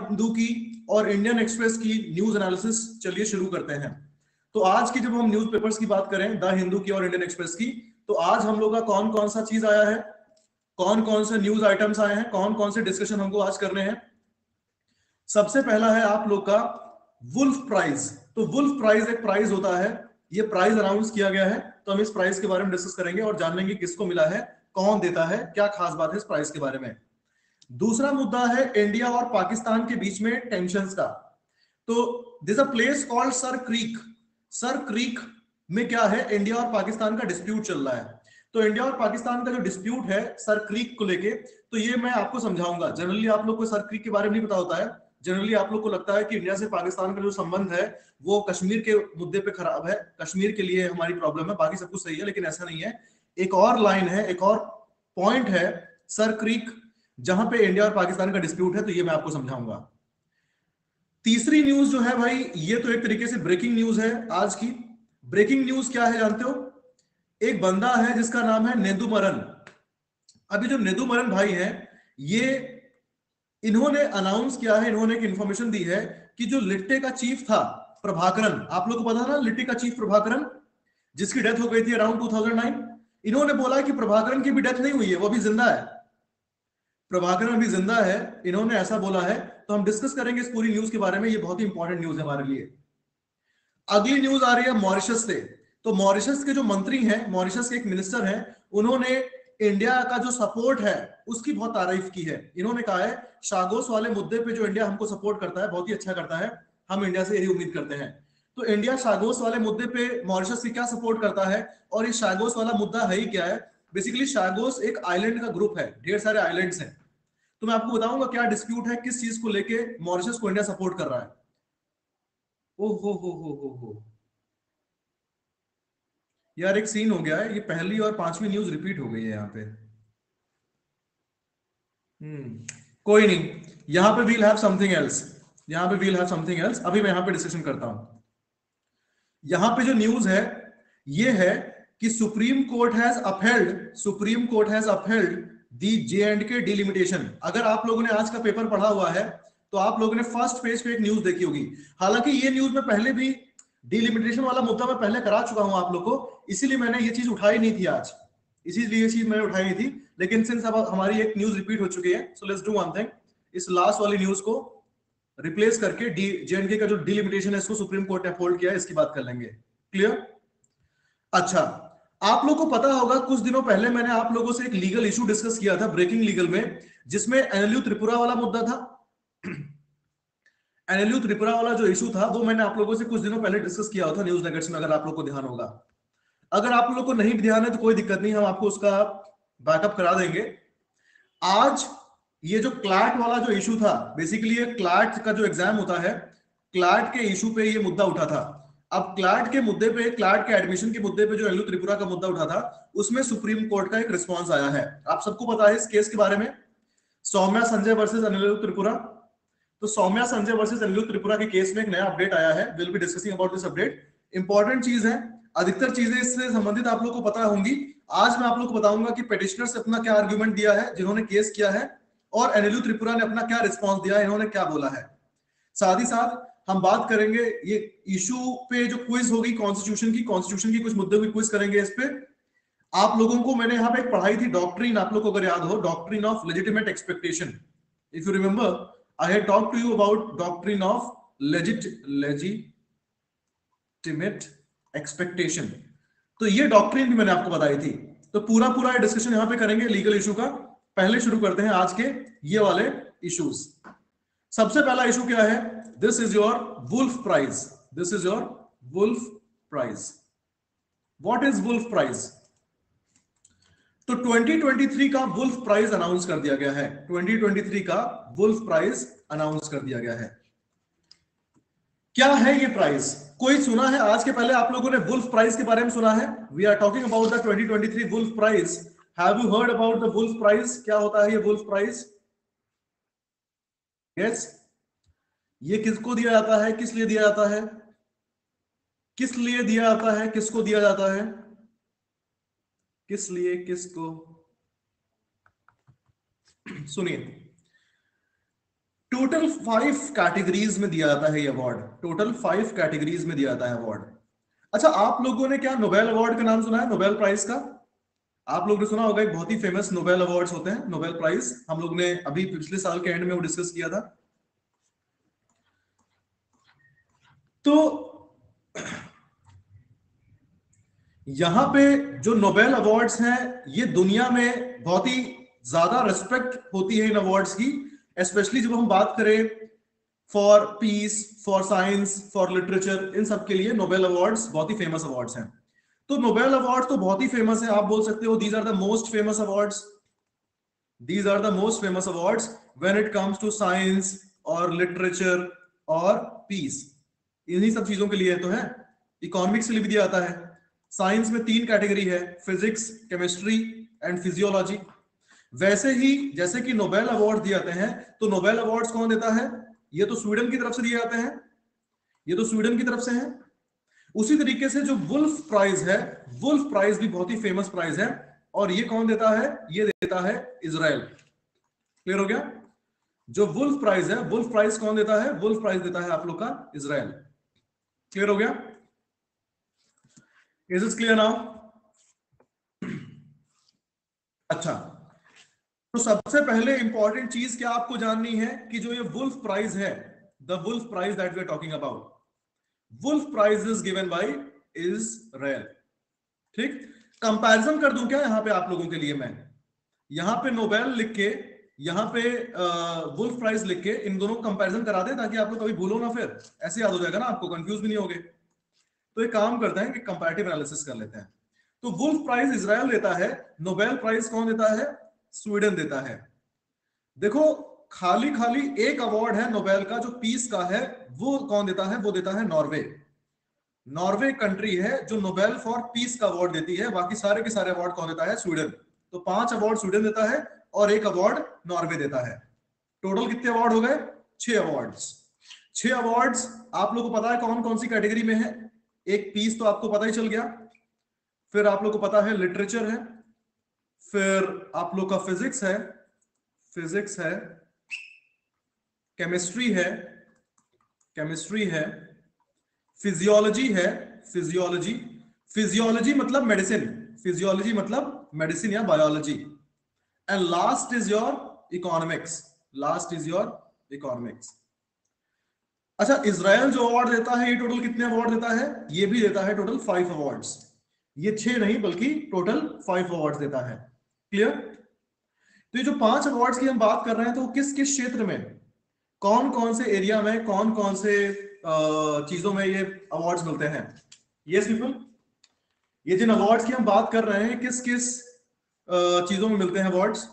हिंदू की और Indian Express की न्यूज़ एनालिसिस चलिए शुरू करते हैं। तो आज की जब हम न्यूज़ पेपर्स की बात करें, द हिंदू की और इंडियन एक्सप्रेस की तो आज हम लोग का कौन कौन सा चीज़ आया है? कौन कौन से न्यूज़ आइटम्स आए हैं? कौन कौन से डिस्कशन हमको आज करने हैं? सबसे पहला है आप लोग का वुल्फ प्राइज तो वुल्फ प्राइज एक प्राइज होता है। ये प्राइज अनाउंस किया गया है। तो हम इस प्राइज के बारे में डिस्कस करेंगे और जान लेंगे किसको मिला है, कौन देता है, क्या खास बात है इस प्राइज के बारे में। दूसरा मुद्दा है इंडिया और पाकिस्तान के बीच में टेंशन का। तो this a place called Sir Creek Sir Creek में क्या है? इंडिया और पाकिस्तान का डिस्प्यूट चल रहा है। तो इंडिया और पाकिस्तान का जो डिस्प्यूट है सर क्रीक को लेके तो ये मैं आपको समझाऊँगा। जनरली आप लोग को सर क्रीक के बारे में नहीं पता होता है। जनरली आप लोग को लगता है कि इंडिया से पाकिस्तान का जो संबंध है, वो कश्मीर के मुद्दे पे खराब है। कश्मीर के लिए हमारी प्रॉब्लम है, बाकी सब कुछ सही है, लेकिन ऐसा नहीं है। एक और लाइन है, एक और पॉइंट है सर क्रीक जहाँ पे इंडिया और पाकिस्तान का डिस्प्यूट है तो ये मैं आपको समझाऊँगा। तीसरी न्यूज़ जो है भाई, ये तो एक तरीके से ब्रेकिंग न्यूज़ है आज की। ब्रेकिंग न्यूज़ क्या है जानते हो? एक बंदा है जिसका नाम है नेदु मरन। अभी जो नेदुमरन भाई है, ये इन्होंने अनाउंस किया है, इन्होंने एक इंफॉर्मेशन दी है कि जो लिट्टे का चीफ था, प्रभाकरन, आप लोग को पता ना, लिट्टे का चीफ प्रभाकरन, जिसकी डेथ हो गई थी अराउंड 2009 इन्होंने बोला कि प्रभाकरन की भी डेथ नहीं हुई है, वो भी ज़िंदा है। प्रभाकरन अभी ज़िंदा है, इन्होंने ऐसा बोला है तो हम डिस्कस करेंगे इस पूरी न्यूज़ के बारे में, ये बहुत ही इंपॉर्टेंट न्यूज़ है हमारे लिए। अगली न्यूज़ आ रही है मॉरिशस से। तो मॉरिशस के जो मंत्री हैं, मॉरिशस के एक मिनिस्टर हैं, उन्होंने इंडिया का जो सपोर्ट है, उसकी बहुत तारीफ़ की है। इन्होंने कहा है, शागोस वाले मुद्दे पे जो इंडिया हमको सपोर्ट करता है, बहुत ही अच्छा करता है, हम इंडिया से यही उम्मीद करते हैं। तो इंडिया शागोस वाले मुद्दे पे मॉरिशस की क्या सपोर्ट करता है, और ये शागोस वाला मुद्दा है ही क्या है बेसिकली शागोस एक आइलैंड का ग्रुप है, ढेर सारे आइलैंड्स हैं। तो मैं आपको बताऊँगा क्या डिस्प्यूट है, किस चीज़ को लेके मॉरिशस को इंडिया सपोर्ट कर रहा है। ओ हो हो हो हो हो। यार, एक सीन हो गया है, ये पहली और पांचवी न्यूज़ रिपीट हो गई है यहाँ पे। हम्म कोई नहीं, यहाँ पे वील हैव समथिंग एल्स यहाँ पे वील हैव समथिंग एल्स अभी मैं यहाँ पे डिस्कशन करता हूँ। यहाँ पे जो न्यूज़ है, ये है कि Supreme Court has upheld, Supreme Court has upheld the J and K delimitation अगर आप लोगों ने आज का पेपर पढ़ा हुआ है तो आप लोगों ने फ़र्स्ट पेज पे एक न्यूज़ देखी होगी। हालाँकि ये न्यूज़ में पहले भी डिलिमिटेशन वाला मुद्दा मैं पहले करा चुका हूँ आप लोग को, इसीलिए मैंने ये चीज़ उठाई नहीं थी आज। इसीलिए ये चीज़ मैंने उठाई नहीं थी, लेकिन सिंस अब हमारी एक न्यूज़ रिपीट हो चुकी है so let's do one thing इस लास्ट वाली न्यूज़ को रिप्लेस करके डी जेएनके का जो डिलिमिटेशन है, इसको सुप्रीम कोर्ट ने होल्ड किया है, इसकी बात कर लेंगे। क्लियर अच्छा आप लोग को पता होगा, कुछ दिनों पहले मैंने आप लोगों से एक लीगल इशू डिस्कस किया था ब्रेकिंग लीगल में, जिसमें एनएलयू त्रिपुरा वाला मुद्दा था। एनएलयू त्रिपुरा वाला जो इशू था, वो मैंने आप लोगों से कुछ दिनों पहले डिस्कस किया था न्यूज़ नगर्स में अगर आप लोग को ध्यान होगा। अगर आप लोग को नहीं ध्यान है तो कोई दिक्कत नहीं, हम आपको उसका बैकअप करा देंगे। आज ये जो क्लाट वाला जो इशू था बेसिकली ये क्लैट का जो एग्ज़ाम होता है क्लाट के इशू पे ये मुद्दा उठा था। अब क्लैट के मुद्दे पे क्लैट के एडमिशन के मुद्दे पे जो एलयू त्रिपुरा का मुद्दा उठा था, उसमें सुप्रीम कोर्ट का एक रिस्पांस आया है। आप सबको पता है इस केस के बारे में? सौम्या संजय वर्सेस अनिल त्रिपुरा। तो सौम्या संजय वर्सेस अनिल त्रिपुरा के केस में एक नया अपडेट आया है। Will be discussing about this update important चीज़ है, अधिकतर चीज़ें इससे संबंधित आप लोग को पता होंगी। आज मैं आप लोग को बताऊँगा कि पेटिशनर से अपना क्या आर्ग्यूमेंट दिया है, जिन्होंने केस किया है, और एनएलयू त्रिपुरा ने अपना क्या रिस्पॉन्स दिया है, इन्होंने क्या बोला है। साथ ही साथ हम बात करेंगे ये इशू पे जो क्विज होगी कॉन्स्टिट्यूशन की कॉन्स्टिट्यूशन की कुछ मुद्दों की क्विज करेंगे इस पे। आप लोगों को, मैंने यहाँ पे एक पढ़ाई थी डॉक्ट्रिन आप लोग को अगर याद हो doctrine of legitimate expectation if you remember I have talk to you about doctrine of legit legitimate expectation तो ये डॉक्ट्रिन भी मैंने आपको बताई थी। तो पूरा पूरा डिस्कशन यहाँ पे करेंगे लीगल इशू का। पहले शुरू करते हैं आज के ये वाले इश्यूज़ सबसे पहला इशू क्या है? This is your Wolf Prize this is your Wolf Prize what is Wolf Prize तो 2023 का वुल्फ प्राइज अनाउंस कर दिया गया है। 2023 का वुल्फ प्राइज अनाउंस कर दिया गया है। क्या है ये प्राइज कोई सुना है? आज के पहले आप लोगों ने वुल्फ प्राइज के बारे में सुना है? We are talking about the 2023 Wolf Prize have you heard about the Wolf Prize क्या होता है ये वुल्फ प्राइज यस ये किसको दिया जाता है? किस लिए दिया जाता है? किस लिए दिया जाता है? किसको दिया जाता है? किस लिए? किसको? सुनिए। टोटल फाइव कैटेगरीज में दिया जाता है ये अवार्ड टोटल फाइव कैटेगरीज में दिया जाता है अवार्ड अच्छा आप लोगों ने क्या नोबेल अवार्ड का नाम सुना है? नोबेल प्राइज का? आप लोग ने सुना होगा, एक बहुत ही फ़ेमस नोबेल अवार्ड्स होते हैं नोबेल प्राइज हम लोग ने अभी पिछले साल के एंड में वो डिस्कस किया था। तो यहाँ पे जो नोबेल अवार्ड्स हैं, ये दुनिया में बहुत ही ज़्यादा रेस्पेक्ट होती है इन अवार्ड्स की स्पेशली जब हम बात करें for peace for science for literature इन सब के लिए नोबेल अवार्ड्स बहुत ही फ़ेमस अवार्ड्स हैं। तो नोबेल अवार्ड तो बहुत ही फ़ेमस है, आप बोल सकते हो these are the most famous awards these are the most famous awards when it comes to science और लिटरेचर और पीस इन्हीं सब चीज़ों के लिए तो है। इकोनॉमिक्स के लिए भी दिया जाता है। साइंस में तीन कैटेगरी है फिजिक्स केमिस्ट्री एंड फिजियोलॉजी वैसे ही जैसे कि नोबेल अवार्ड दिए जाते हैं तो नोबेल अवार्ड्स कौन देता है? ये तो स्वीडन की तरफ़ से दिए जाते हैं। ये तो स्वीडन की तरफ़ से है। उसी तरीके से जो वुल्फ प्राइज है, वुल्फ प्राइज भी बहुत ही फ़ेमस प्राइज है, और ये कौन देता है? ये देता है इसराइल क्लियर हो गया? जो वुल्फ प्राइज है, वुल्फ प्राइज कौन देता है? वुल्फ प्राइज देता है आप लोग का इसराइल क्लियर हो गया? इज़ इज़ क्लियर नाउ अच्छा। तो सबसे पहले इंपॉर्टेंट चीज़ क्या आपको जाननी है कि जो ये वुल्फ प्राइज है the Wolf Prize that we are talking about Wolf Prize is given by Israel ठीक? कंपैरिजन कर दूँ क्या यहाँ पे आप लोगों के लिए मैं? यहाँ पे नोबेल लिख के, यहाँ पे वुल्फ प्राइज लिख के इन दोनों कंपैरिजन करा दे ताकि आप लोग कभी भूलो ना फिर। ऐसे याद हो जाएगा ना आपको कंफ्यूज भी नहीं होगे। तो एक काम करते हैं कि कंपैरेटिव एनालिसिस कर लेते हैं। तो वुल्फ प्राइज इसराइल देता है, नोबेल प्राइज कौन देता है? स्वीडन देता है। देखो खाली खाली एक अवार्ड है नोबेल का, जो पीस का है, वो कौन देता है? वो देता है नॉर्वे नॉर्वे कंट्री है जो नोबेल फॉर पीस का अवार्ड देती है। बाकी सारे के सारे अवार्ड कौन देता है? स्वीडन तो पाँच अवार्ड स्वीडन देता है और एक अवार्ड नॉर्वे देता है। टोटल कितने अवार्ड हो गए? छह अवार्ड्स छह अवार्ड्स आप लोग को पता है कौन कौन सी कैटेगरी में है? एक पीस तो आपको पता ही चल गया। फिर आप लोग को पता है लिटरेचर है। फिर आप लोग का फिजिक्स है। फिजिक्स है। केमिस्ट्री है केमिस्ट्री है फिजियोलॉजी है फिजियोलॉजी फिजियोलॉजी मतलब मेडिसिन फिजियोलॉजी मतलब मेडिसिन या biology and last is your economics last is your economics अच्छा इसराइल जो अवार्ड देता है, ये टोटल कितने अवार्ड देता है? ये भी देता है टोटल फाइव अवार्ड्स ये छह नहीं, बल्कि टोटल फाइव अवार्ड्स देता है. क्लियर तो ये जो पाँच अवार्ड्स की हम बात कर रहे हैं तो किस किस क्षेत्र में? कौन कौन से एरिया में कौन कौन से चीज़ों में ये अवार्ड्स मिलते हैं? ये पीपल ये जिन अवार्ड्स की हम बात कर रहे हैं किस किस चीज़ों में मिलते हैं अवार्ड्स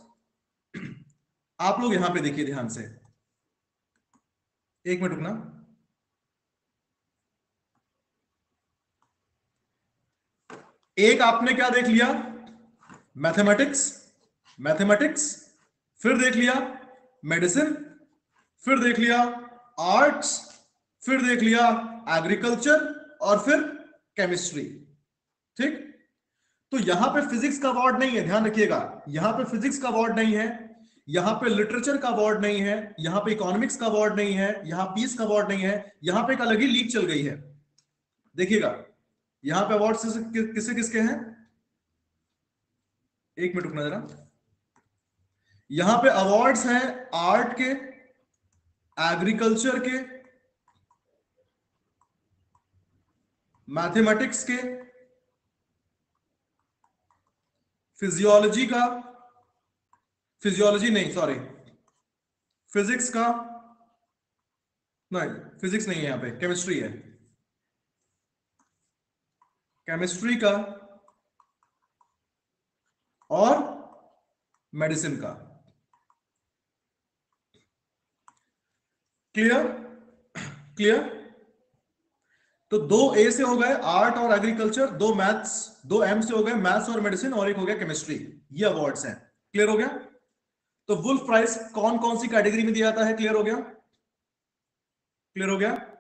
आप लोग यहाँ पे देखिए ध्यान से। एक मिनट रुकना। एक आपने क्या देख लिया? मैथमेटिक्स मैथमेटिक्स फिर देख लिया मेडिसिन फिर देख लिया आर्ट्स, फिर देख लिया एग्रीकल्चर और फिर केमिस्ट्री। ठीक? तो यहाँ पे फिजिक्स का अवार्ड नहीं है, ध्यान रखिएगा। यहाँ पे फिजिक्स का अवार्ड नहीं है, यहाँ पे लिटरेचर का अवार्ड नहीं है, यहाँ पे इकोनॉमिक्स का अवार्ड नहीं है, यहाँ पीस का अवार्ड नहीं है, यहाँ पे एक अलग ही लीक चल गई है। देखिएगा, यहाँ पे अवार्ड किससे किसके हैं? एक मिनट रुकना जरा। यहाँ पे अवार्ड्स हैं आर्ट के एग्रीकल्चर के, मैथमेटिक्स के, फिजियोलॉजी का, फिजियोलॉजी नहीं सॉरी फिजिक्स का, नहीं फिजिक्स नहीं है यहाँ पे केमिस्ट्री है। केमिस्ट्री का और मेडिसिन का। क्लियर क्लियर तो दो ए से हो गए आर्ट और एग्रीकल्चर दो मैथ्स दो एम से हो गए मैथ्स और मेडिसिन और एक हो गया केमिस्ट्री ये अवार्ड्स हैं. क्लियर हो गया? तो वुल्फ प्राइस कौन कौन सी कैटेगरी में दिया जाता है? क्लियर हो गया? क्लियर हो गया?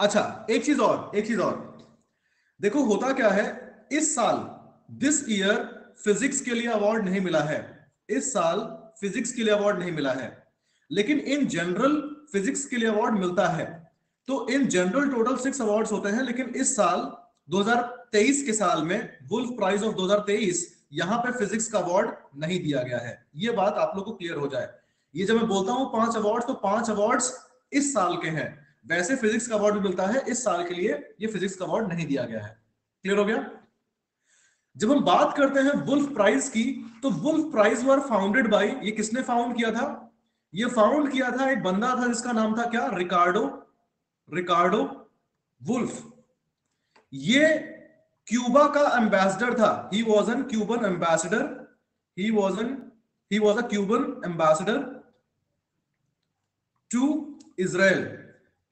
अच्छा एक चीज़ और, एक चीज़ और। देखो, होता क्या है, इस साल दिस ईयर फिजिक्स के लिए अवार्ड नहीं मिला है। इस साल फिजिक्स के लिए अवार्ड नहीं मिला है। लेकिन इन जनरल फिजिक्स के लिए अवार्ड मिलता है। तो in general total six awards होते हैं, लेकिन इस साल 2023 के साल में वुल्फ प्राइज ऑफ़ 2023 यहाँ पे फिजिक्स का अवार्ड नहीं दिया गया है। ये बात आप लोग को क्लियर हो जाए। ये जब मैं बोलता हूँ, पाँच अवार्ड तो पाँच अवार्ड्स इस साल के हैं। वैसे फिजिक्स का अवार्ड भी मिलता है, इस साल के लिए ये फिजिक्स का अवार्ड नहीं दिया गया है। क्लियर हो गया? जब हम बात करते हैं वुल्फ प्राइज की तो Wolf Prize were founded by ये किसने फाउंड किया था? ये फाउंड किया था एक बंदा था जिसका नाम था क्या? रिकार्डो रिकार्डो वुल्फ ये क्यूबा का एम्बेसडर था। He was an Cuban ambassador he was an he was a Cuban ambassador to Israel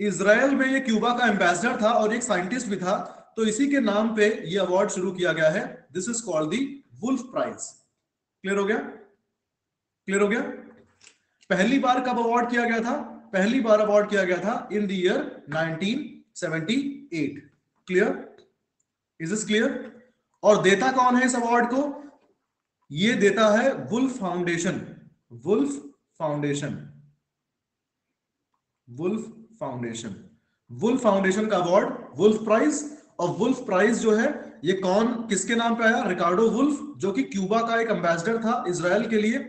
Israel में ये क्यूबा का एम्बेसडर था और एक साइंटिस्ट भी था तो इसी के नाम पे ये अवार्ड शुरू किया गया है। This is called the Wolf Prize clear हो गया? क्लियर हो गया? पहली बार कब अवार्ड किया गया था? पहली बार अवार्ड किया गया था in the year 1978 clear is is clear और देता कौन है इस अवार्ड को? ये देता है Wolf Foundation Wolf Foundation Wolf Foundation Wolf Foundation का अवार्ड वुल्फ प्राइज और वुल्फ प्राइज जो है, ये कौन, किसके नाम पे आया? रिकार्डो वुल्फ जो कि क्यूबा का एक एम्बेसडर था इसराइल के लिए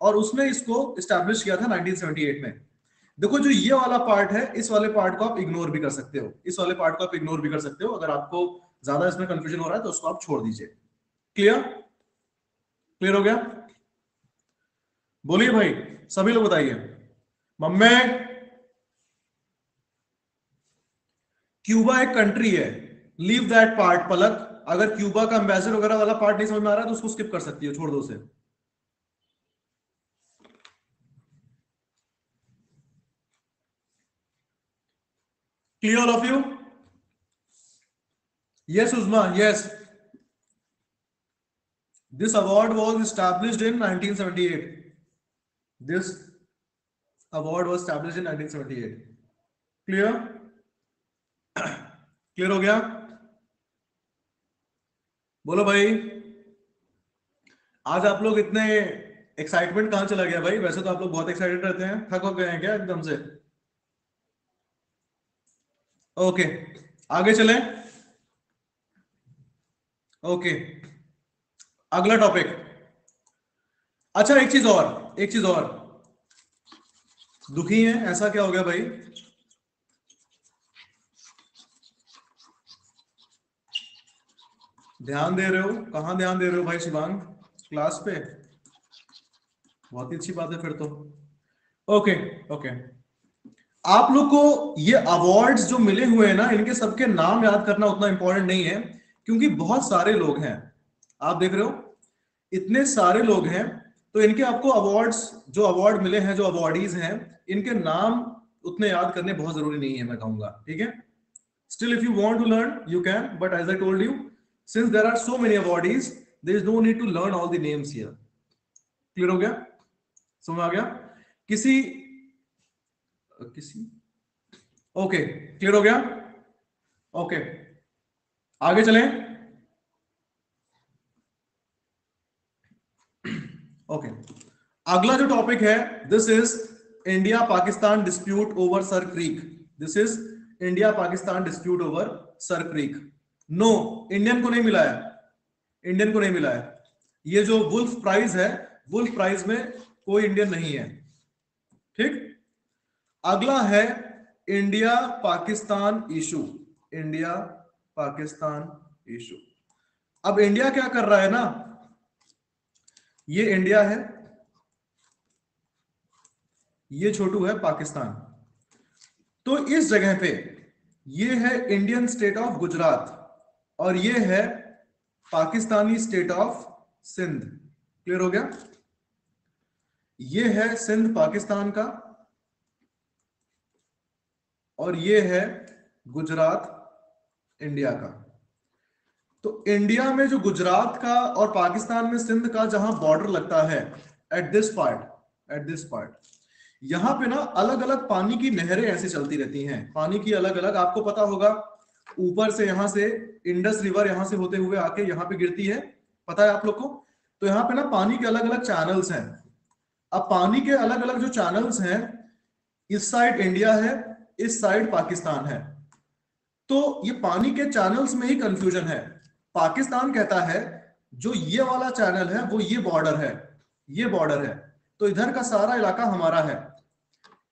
और उसने इसको स्टैब्लिश किया था 1978 में। देखो जो ये वाला पार्ट है, इस वाले पार्ट को आप इग्नोर भी कर सकते हो। इस वाले पार्ट को आप इग्नोर भी कर सकते हो। अगर आपको ज़्यादा इसमें कंफ्यूजन हो रहा है तो उसको आप छोड़ दीजिए। क्लियर क्लियर हो गया? बोलिए भाई, सभी लोग बताइए। मम्मे क्यूबा एक कंट्री है। Leave that part Palak. अगर क्यूबा का एम्बेसडर वगैरह वाला पार्ट नहीं समझ में आ रहा है तो उसको स्किप कर सकती है, छोड़ दो से clear of you yes Uzma yes this award was established in 1978 this award was establish in 1978 clear clear हो गया? बोलो भाई। आज आप लोग इतने एक्साइटमेंट कहाँ चला गया भाई? वैसे तो आप लोग बहुत एक्साइटेड रहते हैं। थक हो गए हैं क्या एकदम से? ओके, आगे चले। ओके, अगला टॉपिक अच्छा एक चीज़ और, एक चीज़ और। दुखी है, ऐसा क्या हो गया भाई? ध्यान दे रहे हो? कहाँ ध्यान दे रहे हो भाई शिवांग क्लास पे? बहुत ही अच्छी बात है फिर तो। ओके ओके आप लोग को ये अवार्ड्स जो मिले हुए हैं ना, इनके सबके नाम याद करना उतना इंपॉर्टेंट नहीं है, क्योंकि बहुत सारे लोग हैं। आप देख रहे हो? इतने सारे लोग हैं तो इनके आपको अवार्ड्स जो अवार्ड मिले हैं, जो अवार्डीज हैं, इनके नाम उतने याद करने बहुत ज़रूरी नहीं है, मैं कहूँगा। ठीक है? Still if you want to learn you can but as I told you since there are so many awardees there is no need to learn all the names here clear हो गया? समझ आ गया? किसी किसी? ओके क्लियर हो गया? Okay आगे चलें। ओके अगला जो टॉपिक है this is India Pakistan dispute over Sir Creek this is India Pakistan dispute over Sir Creek no Indian को नहीं मिला है। इंडियन को नहीं मिला है। ये जो वुल्फ प्राइज है वुल्फ प्राइज में कोई इंडियन नहीं है। ठीक? अगला है India Pakistan issue India Pakistan issue अब इंडिया क्या कर रहा है ना? ये इंडिया है। ये छोटू है पाकिस्तान। तो इस जगह पे ये है इंडियन स्टेट ऑफ़ गुजरात और ये है Pakistani state of Sindh clear हो गया? ये है सिंध पाकिस्तान का और ये है गुजरात इंडिया का। तो इंडिया में जो गुजरात का और पाकिस्तान में सिंध का जहाँ बॉर्डर लगता है at this part at this part यहाँ पे ना अलग अलग पानी की नहरें ऐसी चलती रहती हैं। पानी की अलग अलग आपको पता होगा ऊपर से यहाँ से इंडस रिवर यहाँ से होते हुए आके यहाँ पे गिरती है। पता है आप लोग को? तो यहाँ पे ना पानी के अलग अलग चैनल्स हैं। अब पानी के अलग अलग जो चैनल्स हैं, इस साइड इंडिया है, इस साइड पाकिस्तान है। तो ये पानी के चैनल्स में ही कंफ्यूजन है। पाकिस्तान कहता है, जो ये वाला चैनल है, वो ये बॉर्डर है। ये बॉर्डर है। तो इधर का सारा इलाका हमारा है।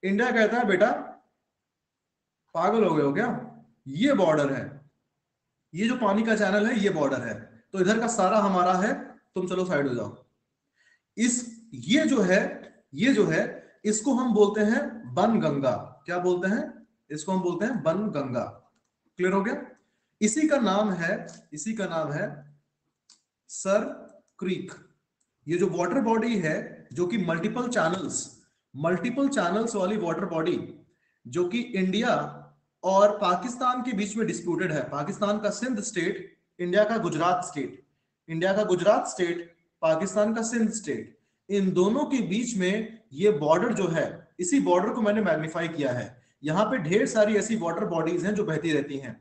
इंडिया कहता है, बेटा, पागल हो गए हो क्या? ये बॉर्डर है। ये जो पानी का चैनल है, ये बॉर्डर है। तो इधर का सारा हमारा है, तुम चलो साइड हो जाओ। इस, ये जो है, ये जो है, इसको हम बोलते हैं बन गंगा क्या बोलते हैं? इसको हम बोलते हैं बन गंगा क्लियर हो गया? इसी का नाम है, इसी का नाम है सर क्रीक। ये जो वाटर बॉडी है, जो कि मल्टीपल चैनल्स मल्टीपल चैनल्स वाली वाटर बॉडी जो कि इंडिया और पाकिस्तान के बीच में डिस्प्यूटेड है। पाकिस्तान का सिंध स्टेट इंडिया का गुजरात स्टेट इंडिया का गुजरात स्टेट पाकिस्तान का सिंध स्टेट इन दोनों के बीच में ये बॉर्डर जो है, इसी बॉर्डर को मैंने मैग्निफाई किया है। यहाँ पे ढेर सारी ऐसी वाटर बॉडीज हैं जो बहती रहती हैं।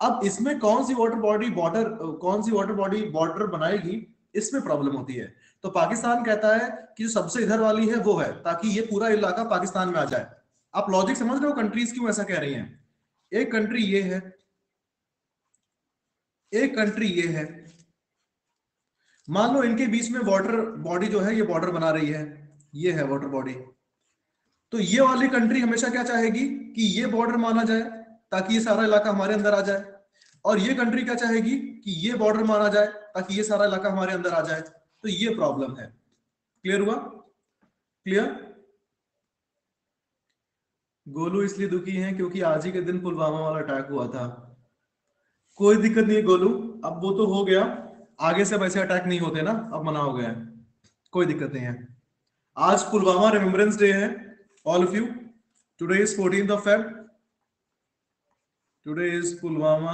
अब इसमें कौन सी वाटर बॉडी बॉर्डर कौन सी वाटर बॉडी बॉर्डर बनाएगी, इसमें प्रॉब्लम होती है। तो पाकिस्तान कहता है कि जो सबसे इधर वाली है, वो है, ताकि ये पूरा इलाका पाकिस्तान में आ जाए। आप लॉजिक समझ रहे हो कंट्रीज़ क्यों ऐसा कह रही हैं? एक कंट्री ये है, एक कंट्री ये है। मान लो इनके बीच में वाटर बॉडी जो है, ये बॉर्डर बना रही है, ये है वाटर बॉडी तो ये वाली कंट्री हमेशा क्या चाहेगी कि ये बॉर्डर माना जाए, ताकि ये सारा इलाका हमारे अंदर आ जाए। और ये कंट्री क्या चाहेगी कि ये बॉर्डर माना जाए, ताकि ये सारा इलाका हमारे अंदर आ जाए। तो ये प्रॉब्लम है। क्लियर हुआ? क्लियर गोलू इसलिए दुखी है क्योंकि आज ही के दिन पुलवामा वाला अटैक हुआ था। कोई दिक्कत नहीं है गोलू। अब वो तो हो गया। आगे से वैसे अटैक नहीं होते ना। अब मना हो गया कोई दिक्कत नहीं है। आज पुलवामा रिमेम्बरेंस डे है all of you today is fourteen of Feb today is Pulwama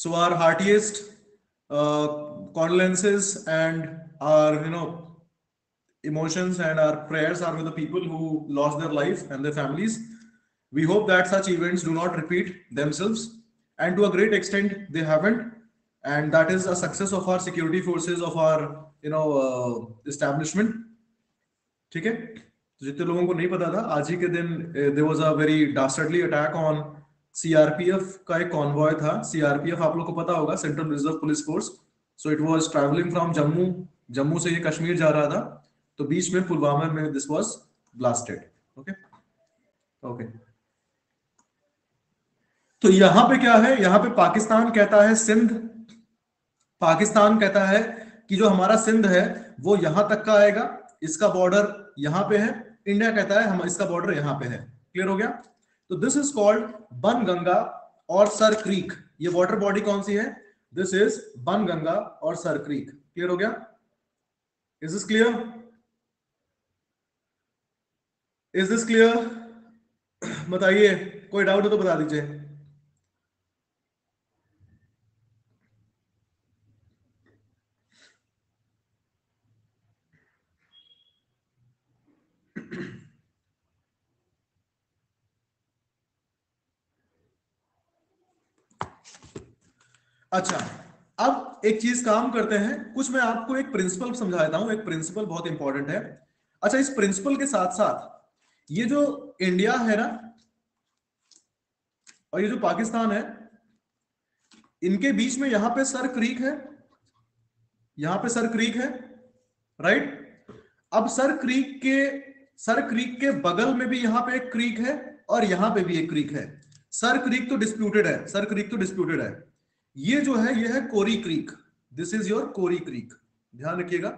So our heartiest uh, condolences and our, you know, emotions and our prayers are with the people who lost their life and their families. We hope that such events do not repeat themselves, and to a great extent they haven't. And that is a success of our security forces of our, you know, uh, establishment. ठीक है जितने लोगों को नहीं पता था आज ही के दिन there was a very dastardly attack on CRPF का एक कॉन्वॉय था। सीआरपीएफ आप लोग को पता होगा central reserve police force so it was travelling from Jammu Jammu से ये कश्मीर जा रहा था। तो बीच में पुलवामा में this was blasted okay okay तो यहाँ पे क्या है? यहाँ पे पाकिस्तान कहता है सिंध। पाकिस्तान कहता है कि जो हमारा सिंध है, वो यहाँ तक का आएगा। इसका बॉर्डर यहाँ पे है। इंडिया कहता है हम, इसका बॉर्डर यहाँ पे है। क्लियर हो गया? तो this is called Ban Ganga और सर क्रीक ये वॉटर बॉडी कौन सी है? दिस इज़ बन गंगा और सर क्रीक क्लियर हो गया? Is this clear is this clear बताइए, कोई डाउट हो तो बता दीजिए। अच्छा अब एक चीज़ काम करते हैं। कुछ मैं आपको एक प्रिंसिपल समझा देता हूँ। एक प्रिंसिपल बहुत इंपॉर्टेंट है। अच्छा इस प्रिंसिपल के साथ साथ ये जो इंडिया है ना, और ये जो पाकिस्तान है, इनके बीच में यहाँ पे सर क्रीक है। यहाँ पे सर क्रीक है राइट अब सर क्रीक के सर क्रीक के बगल में भी यहाँ पे एक क्रीक है और यहाँ पे भी एक क्रीक है। सर क्रीक तो डिस्प्यूटेड है सर क्रीक तो डिस्प्यूटेड है। ये जो है, ये है Kori Creek this is your Kori Creek ध्यान रखिएगा,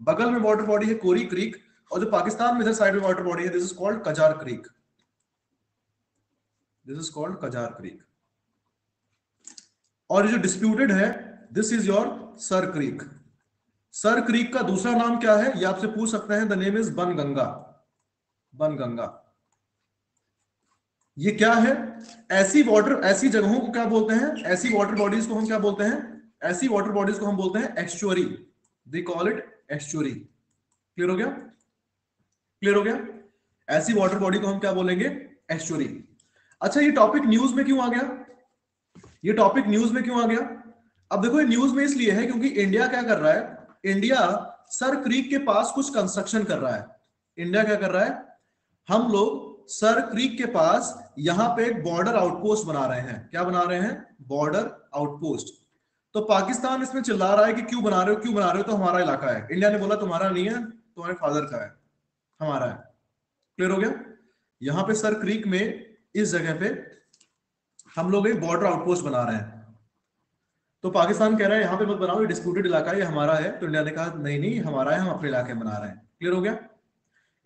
बगल में वाटर बॉडी है कोरी क्रीक और जो पाकिस्तान में इधर साइड में वाटर बॉडी है this is called Kajar creek this is called Kajar creek और ये जो डिस्प्यूटेड है this is your Sir Creek Sir Creek का दूसरा नाम क्या है? ये आपसे पूछ सकते हैं द नेम इज़ बन गंगा बन गंगा ये क्या है? ऐसी वाटर ऐसी जगहों को क्या बोलते हैं? ऐसी वाटर बॉडीज को हम क्या बोलते हैं? ऐसी वाटर बॉडीज को हम बोलते हैं estuary they call it estuary clear हो गया? क्लियर हो गया? ऐसी वाटर बॉडी को हम क्या बोलेंगे? एस्चुअरी अच्छा ये टॉपिक न्यूज़ में क्यों आ गया? ये टॉपिक न्यूज़ में क्यों आ गया? अब देखो, ये न्यूज़ में इसलिए है क्योंकि इंडिया क्या कर रहा है? इंडिया सर क्रीक के पास कुछ कंस्ट्रक्शन कर रहा है। इंडिया क्या कर रहा है? हम लोग सर क्रीक के पास यहाँ पे एक बॉर्डर आउटपोस्ट बना रहे हैं। क्या बना रहे हैं? Border outpost. तो पाकिस्तान इसमें चिल्ला रहा है कि क्यों बना रहे हो, क्यों बना रहे हो? तो हमारा इलाका है। इंडिया ने बोला, तुम्हारा नहीं है, तुम्हारे फादर का है, हमारा है। क्लियर हो गया? यहाँ पे सर क्रीक में इस जगह पे हम लोग एक बॉर्डर आउटपोस्ट बना रहे हैं। तो पाकिस्तान कह रहा है, यहाँ पे मत बनाओ, ये डिस्प्यूटेड इलाका है, ये हमारा है। तो इंडिया ने कहा, नहीं नहीं, हमारा है, हम अपने इलाके में बना रहे हैं। क्लियर हो गया?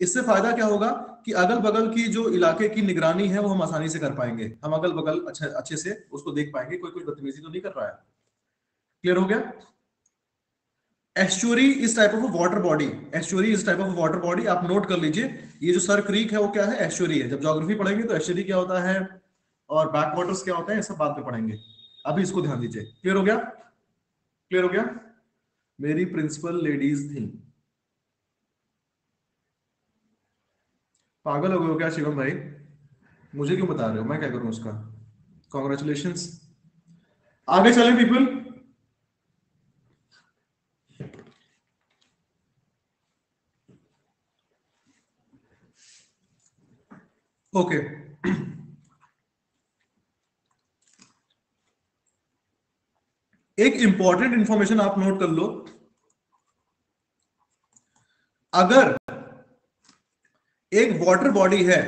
इससे फ़ायदा क्या होगा कि अगल बगल की जो इलाके की निगरानी है, वो हम आसानी से कर पाएँगे। हम अगल बगल अच्छे अच्छे से उसको देख पाएँगे कोई कुछ बदतमीजी तो नहीं कर रहा है। क्लियर हो गया? Estuary is type of water body estuary is type of water body आप नोट कर लीजिए, ये जो सर क्रीक है, वो क्या है? एस्चुरी है। जब जोग्राफी पढ़ेंगे तो एस्चुरी क्या होता है और बैक वाटर्स क्या होते हैं सब बाद में पढ़ेंगे। अभी इसको ध्यान दीजिए। क्लियर हो गया? क्लियर हो गया? मेरी प्रिंसिपल लेडीज़ थी पागल हो गए हो क्या शिवम भाई? मुझे क्यों बता रहे हो? मैं क्या करूँ उसका? कॉन्ग्रेचुलेशन आगे चले पीपल ओके एक इंपॉर्टेंट इंफॉर्मेशन आप नोट कर लो. अगर एक वाटर बॉडी है,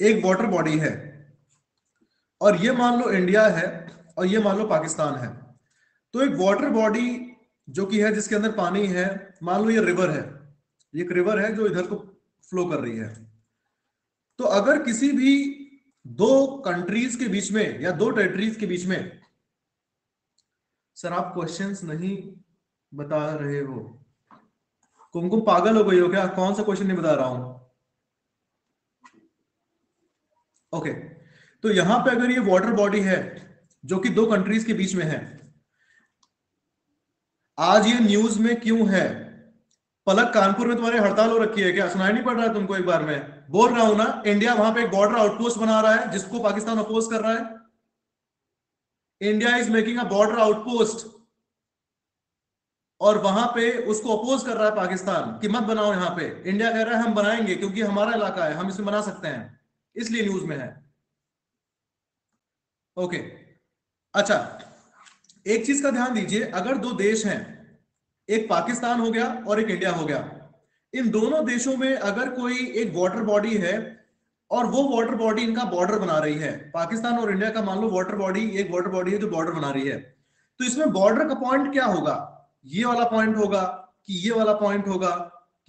एक वाटर बॉडी है। और ये मान लो इंडिया है और ये मान लो पाकिस्तान है। तो एक वाटर बॉडी जो कि है, जिसके अंदर पानी है, मान लो ये रिवर है। ये एक रिवर है जो इधर को फ्लो कर रही है। तो अगर किसी भी दो कंट्रीज़ के बीच में या दो टेरिटरीज के बीच में सर आप क्वेश्चंस नहीं बता रहे हो। कुमकुम पागल हो गई हो क्या? कौन सा क्वेश्चन नहीं बता रहा हूँ? ओके तो यहाँ पे अगर ये वाटर बॉडी है, जो कि दो कंट्रीज़ के बीच में है, आज ये न्यूज़ में क्यों है? पलक कानपुर में तुम्हारी हड़ताल हो रखी है क्या? सुनाई नहीं पड़ रहा है तुमको एक बार में? बोल रहा हूँ ना इंडिया वहाँ पे एक बॉर्डर आउटपोस्ट बना रहा है, जिसको पाकिस्तान अपोज कर रहा है। India is making a border outpost और वहाँ पे उसको अपोज कर रहा है पाकिस्तान। कि मत बनाओ यहाँ पे। इंडिया कह रहा है, हम बनाएँगे, क्योंकि हमारा इलाका है, हम इसमें बना सकते हैं। इसलिए न्यूज़ में है। ओके अच्छा एक चीज़ का ध्यान दीजिए, अगर दो देश हैं, एक पाकिस्तान हो गया और एक इंडिया हो गया, इन दोनों देशों में अगर कोई एक वाटर बॉडी है और वो वाटर बॉडी इनका बॉर्डर बना रही है, पाकिस्तान और इंडिया का मान लो वाटर बॉडी एक वाटर बॉडी है जो बॉर्डर बना रही है तो इसमें बॉर्डर का पॉइंट क्या होगा? ये वाला पॉइंट होगा कि ये वाला पॉइंट होगा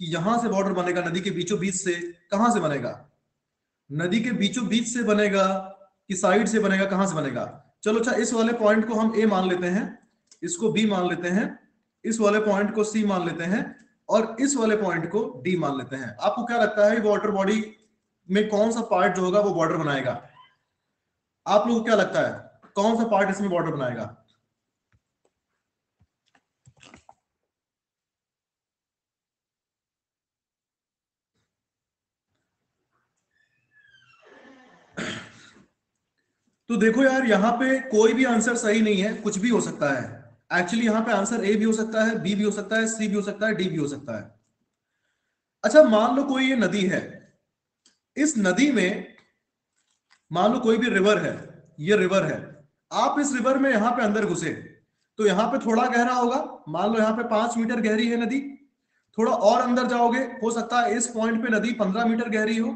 कि यहाँ से बॉर्डर बनेगा नदी के बीचों बीच से, कहाँ से बनेगा? नदी के बीचों बीच से बनेगा, कि साइड से बनेगा, कहाँ से बनेगा? चलो अच्छा इस वाले पॉइंट को हम ए मान लेते हैं, इसको बी मान लेते हैं, इस वाले पॉइंट को सी मान लेते हैं, और इस वाले पॉइंट को डी मान लेते हैं। आपको क्या लगता है वाटर बॉडी में कौन सा पार्ट जो होगा, वो बॉर्डर बनाएगा? आप लोगों को क्या लगता है, कौन सा पार्ट इसमें बॉर्डर बनाएगा? तो देखो यार, यहाँ पे कोई भी आंसर सही नहीं है, कुछ भी हो सकता है। एक्चुअली यहाँ पे आंसर ए भी हो सकता है बी भी हो सकता है सी भी हो सकता है डी भी हो सकता है। अच्छा मान लो कोई ये नदी है। इस नदी में, मान लो कोई भी रिवर है, ये रिवर है। आप इस रिवर में यहाँ पे अंदर घुसे तो यहाँ पे थोड़ा गहरा होगा। मान लो यहाँ पे पाँच मीटर गहरी है नदी, थोड़ा और अंदर जाओगे, हो सकता है इस पॉइंट पे नदी पंद्रह मीटर गहरी हो।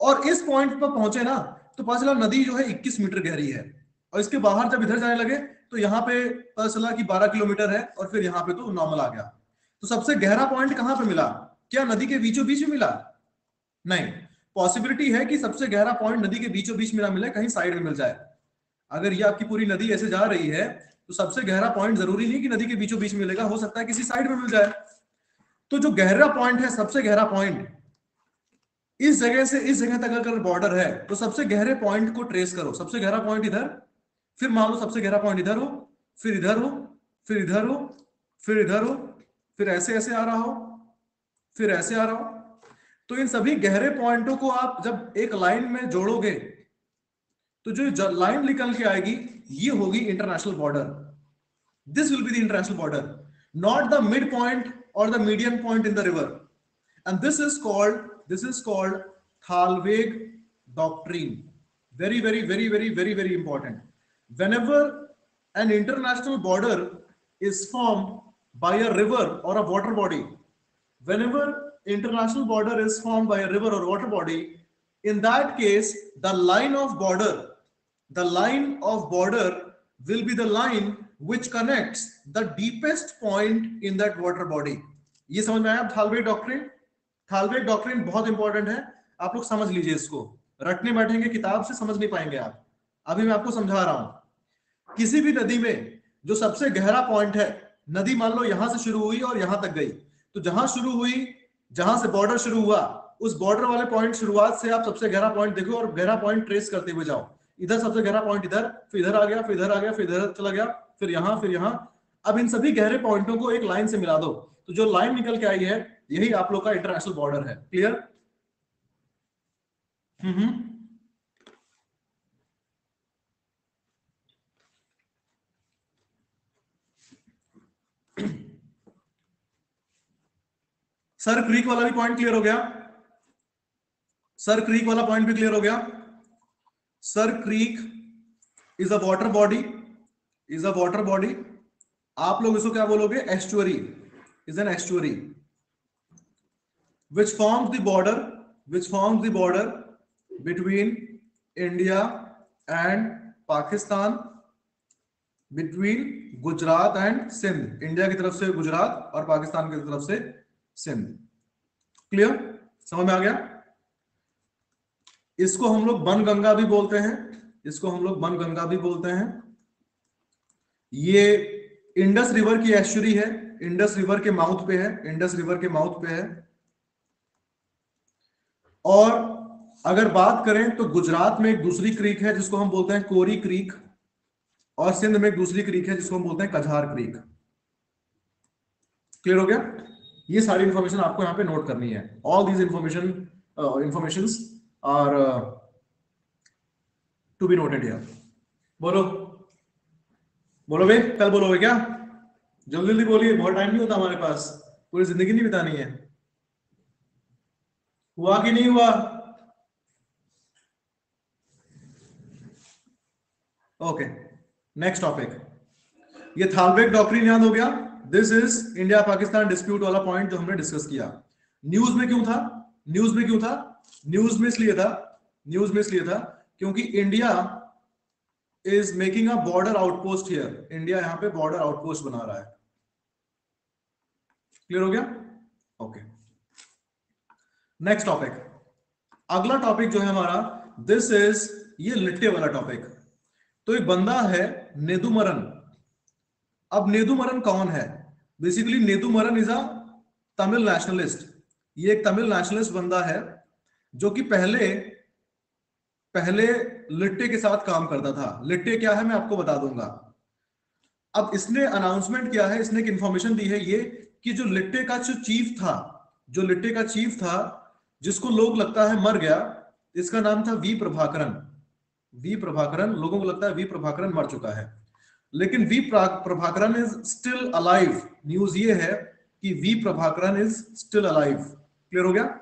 और इस पॉइंट पर पहुँचे ना तो पता चला नदी जो है 21 मीटर गहरी है। और इसके बाहर जब इधर जाने लगे तो यहाँ पे पता चला कि 12 किलोमीटर है और फिर यहाँ पे तो नॉर्मल आ गया। तो सबसे गहरा पॉइंट कहाँ पे मिला? क्या नदी के बीचों बीच में मिला? नहीं। पॉसिबिलिटी है कि सबसे गहरा पॉइंट नदी के बीचों बीच में ना मिले, कहीं साइड में मिल जाए। अगर ये आपकी पूरी नदी ऐसे जा रही है तो सबसे गहरा पॉइंट ज़रूरी नहीं कि नदी के बीचों बीच मिलेगा, हो सकता है किसी साइड में मिल जाए। तो जो गहरा पॉइंट है, सबसे गहरा पॉइंट इस जगह से इस जगह तक अगर बॉर्डर है तो सबसे गहरे पॉइंट को ट्रेस करो। सबसे गहरा पॉइंट इधर, फिर मान लो सबसे गहरा पॉइंट इधर हो, फिर इधर हो, फिर इधर हो, फिर इधर हो, फिर ऐसे ऐसे आ रहा हो, फिर ऐसे आ रहा हो। तो इन सभी गहरे पॉइंटों को आप जब एक लाइन में जोड़ोगे तो जो लाइन निकल के आएगी, ये होगी international border this will be the international border not the mid point और the medium point in the river and this is called this is called thalweg doctrine very very very very very very important whenever an international border is formed by a river or a water body whenever international border is formed by a river or water body in that case the line of border the line of border will be the line which connects the deepest point in that water body ये समझ में आया थालवेग doctrine thalweg doctrine बहुत important है। आप लोग समझ लीजिए इसको। रटने बैठेंगे, किताब से समझ नहीं पाएँगे आप। अभी मैं आपको समझा रहा हूँ। किसी भी नदी में जो सबसे गहरा पॉइंट है, नदी मान लो यहाँ से शुरू हुई और यहाँ तक गई। तो जहाँ शुरू हुई, जहाँ से बॉर्डर शुरू हुआ, उस बॉर्डर वाले पॉइंट शुरुआत से आप सबसे गहरा पॉइंट देखो और गहरा पॉइंट ट्रेस करते हुए जाओ। इधर सबसे गहरा पॉइंट इधर, फिर इधर आ गया, फिर इधर आ गया, फिर इधर चला गया, फिर यहाँ फिर यहाँ। अब इन सभी गहरे पॉइंटों को एक लाइन से मिला दो। तो जो लाइन निकल के आई है यही आप लोग का इंटरनेशनल बॉर्डर है. क्लियर हम्म सर क्रीक वाला भी पॉइंट क्लियर हो गया? सर क्रीक वाला पॉइंट भी क्लियर हो गया? Sir Creek is a water body is a water body आप लोग इसको क्या बोलोगे? Estuary is an estuary which forms the border which forms the border between India and Pakistan between Gujarat and Sindh India की तरफ़ से गुजरात और पाकिस्तान की तरफ़ से सिंध क्लियर समझ में आ गया? इसको हम लोग बन गंगा भी बोलते हैं। इसको हम लोग बन गंगा भी बोलते हैं। ये इंडस रिवर की एश्चुरी है। इंडस रिवर के माउथ पे है। इंडस रिवर के माउथ पे है। और अगर बात करें तो गुजरात में एक दूसरी क्रीक है जिसको हम बोलते हैं कोरी क्रीक, और सिंध में एक दूसरी क्रीक है जिसको हम बोलते हैं कझार क्रीक। क्लियर हो गया? ये सारी इंफॉर्मेशन आपको यहाँ पे नोट करनी है। All these information information are to be noted here बोलो। बोलो भाई, कल बोलोगे क्या? जल्दी जल्दी बोलिए, बहुत टाइम नहीं होता हमारे पास। पूरी ज़िंदगी नहीं बितानी है। हुआ कि नहीं हुआ? ओके नेक्स्ट टॉपिक ये थालबेक डॉक्ट्रिन याद हो गया? This is India Pakistan dispute वाला पॉइंट जो हमने डिस्कस किया। न्यूज़ में क्यों था? न्यूज़ में क्यों था? न्यूज़ में इसलिए था। न्यूज़ में इसलिए था क्योंकि India is making a border outpost here India यहाँ पे बॉर्डर आउटपोस्ट बना रहा है। क्लियर हो गया? ओके नेक्स्ट टॉपिक अगला टॉपिक जो है हमारा दिस इज़ ये लिट्टे वाला टॉपिक तो एक बंदा है नेदुमरन। अब नेदुमरन कौन है? Basically Nedumaran is a Tamil nationalist ये एक तमिल नेशनलिस्ट बंदा है, जो कि पहले पहले लिट्टे के साथ काम करता था। लिट्टे क्या है, मैं आपको बता दूँगा। अब इसने अनाउंसमेंट किया है, इसने एक इंफॉर्मेशन दी है ये कि जो लिट्टे का जो चीफ था, जो लिट्टे का चीफ था जिसको लोग लगता है मर गया, इसका नाम था वी प्रभाकरन। वी प्रभाकरन, लोगों को लगता है वी प्रभाकरन मर चुका है। लेकिन V Prabhakaran is still alive news ये है कि V Prabhakaran is still alive clear हो गया?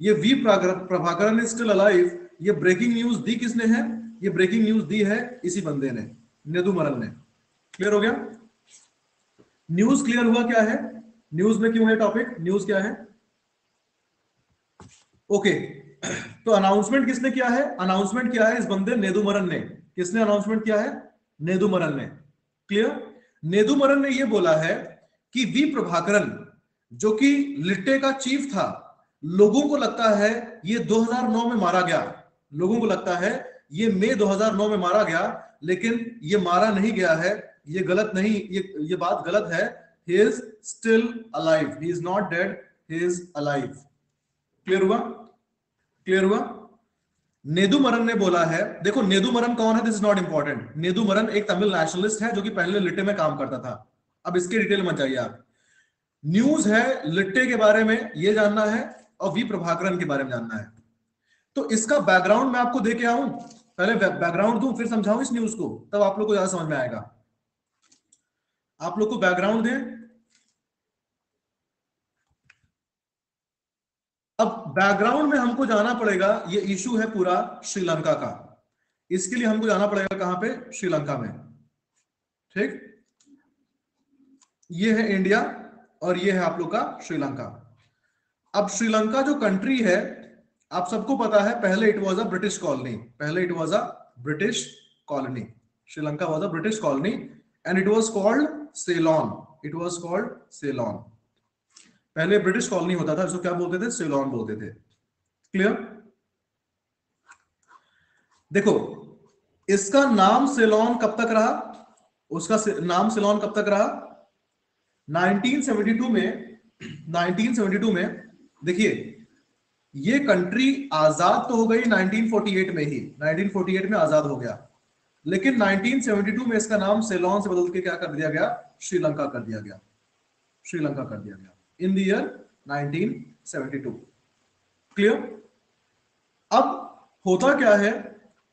ये V Prabhakaran is still alive ये ब्रेकिंग न्यूज़ दी किसने है? ये ब्रेकिंग न्यूज़ दी है इसी बंदे ने, नेदुमरन ने। क्लियर हो गया? न्यूज़ क्लियर हुआ क्या है? न्यूज़ में क्यों है टॉपिक न्यूज़ क्या है? ओके। तो अनाउंसमेंट किसने किया है? अनाउंसमेंट किया है इस बंदे नेदुमरन ने। किसने अनाउंसमेंट किया है? नेदुमरन ने। क्लियर नेदुमरन ने यह बोला है कि वी प्रभाकरन, जो कि लिट्टे का चीफ था, लोगों को लगता है ये 2009 में मारा गया। लोगों को लगता है ये मई 2009 में मारा गया, लेकिन ये मारा नहीं गया है। ये गलत नहीं, ये ये बात गलत है। He is still alive he is not dead he is alive clear हुआ? क्लियर हुआ? नेदुमरन ने बोला है, देखो, नेदुमरन कौन है? This is not important Nedumaran एक तमिल नेशनलिस्ट है, जो कि पहले लिट्टे में काम करता था। अब इसके डिटेल मत जाइए आप। न्यूज़ है, लिट्टे के बारे में ये जानना है, और वी प्रभाकरन के बारे में जानना है। तो इसका बैकग्राउंड मैं आपको दे के आऊँ। पहले बैकग्राउंड दू, फिर समझाऊं इस न्यूज़ को, तब आप लोग को ज़्यादा समझ में आएगा। आप लोग को बैकग्राउंड दें। अब बैकग्राउंड में हमको जाना पड़ेगा, ये इशू है पूरा श्रीलंका का। इसके लिए हमको जाना पड़ेगा कहाँ पे? श्रीलंका में। ठीक? ये है इंडिया और ये है आप लोग का श्रीलंका। अब श्रीलंका जो कंट्री है, आप सबको पता है, पहले it was a British colony पहले it was a British colony Sri Lanka was a British colony and it was called Ceylon it was called Ceylon पहले ब्रिटिश कॉलोनी होता था इसको क्या बोलते थे? सेलॉन बोलते थे। क्लियर देखो, इसका नाम सेलॉन कब तक रहा? उसका नाम सेलॉन कब तक रहा? 1972 में 1972 में, देखिए, ये कंट्री आज़ाद तो हो गई 1948 में ही। 1948 में आज़ाद हो गया। लेकिन 1972 में इसका नाम सेलॉन से बदल के क्या कर दिया गया? श्रीलंका कर दिया गया। श्रीलंका कर दिया गया। In the year 1972 क्लियर अब होता क्या है?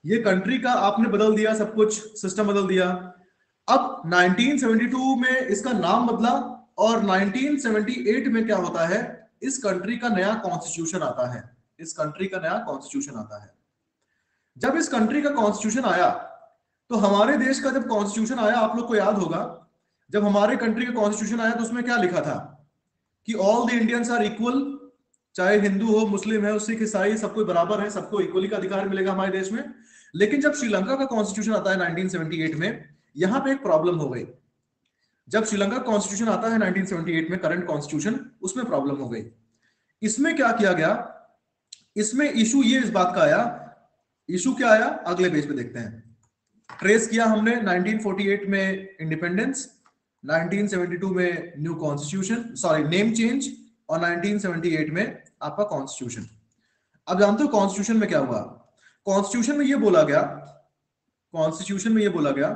ये कंट्री का आपने बदल दिया सब कुछ सिस्टम बदल दिया। अब 1972 में इसका नाम बदला और 1978 में क्या होता है? इस कंट्री का नया कॉन्स्टिट्यूशन आता है। इस कंट्री का नया कॉन्स्टिट्यूशन आता है। जब इस कंट्री का कॉन्स्टिट्यूशन आया तो हमारे देश का जब कॉन्स्टिट्यूशन आया, आप लोग को याद होगा, जब हमारे कंट्री का कॉन्स्टिट्यूशन आया तो उसमें क्या लिखा था? कि all the Indians are equal चाहे हिंदू हो, मुस्लिम है सिख ईसाई सबको बराबर है, सबको इक्वली का अधिकार मिलेगा हमारे देश में। लेकिन जब श्रीलंका का कॉन्स्टिट्यूशन आता है 1978 में, यहाँ पे एक प्रॉब्लम हो गई। जब श्रीलंका कॉन्स्टिट्यूशन आता है 1978 में करंट कॉन्स्टिट्यूशन उसमें प्रॉब्लम हो गई। इसमें क्या किया गया? इसमें इशू ये इस बात का आया इशू क्या आया? अगले पेज पे देखते हैं। ट्रेस किया हमने 1948 में इंडिपेंडेंस 1972 में new constitution sorry name change और 1978 में आपका कॉन्स्टिट्यूशन अब जानते हो कॉन्स्टिट्यूशन में क्या हुआ? कॉन्स्टिट्यूशन में ये बोला गया कॉन्स्टिट्यूशन में ये बोला गया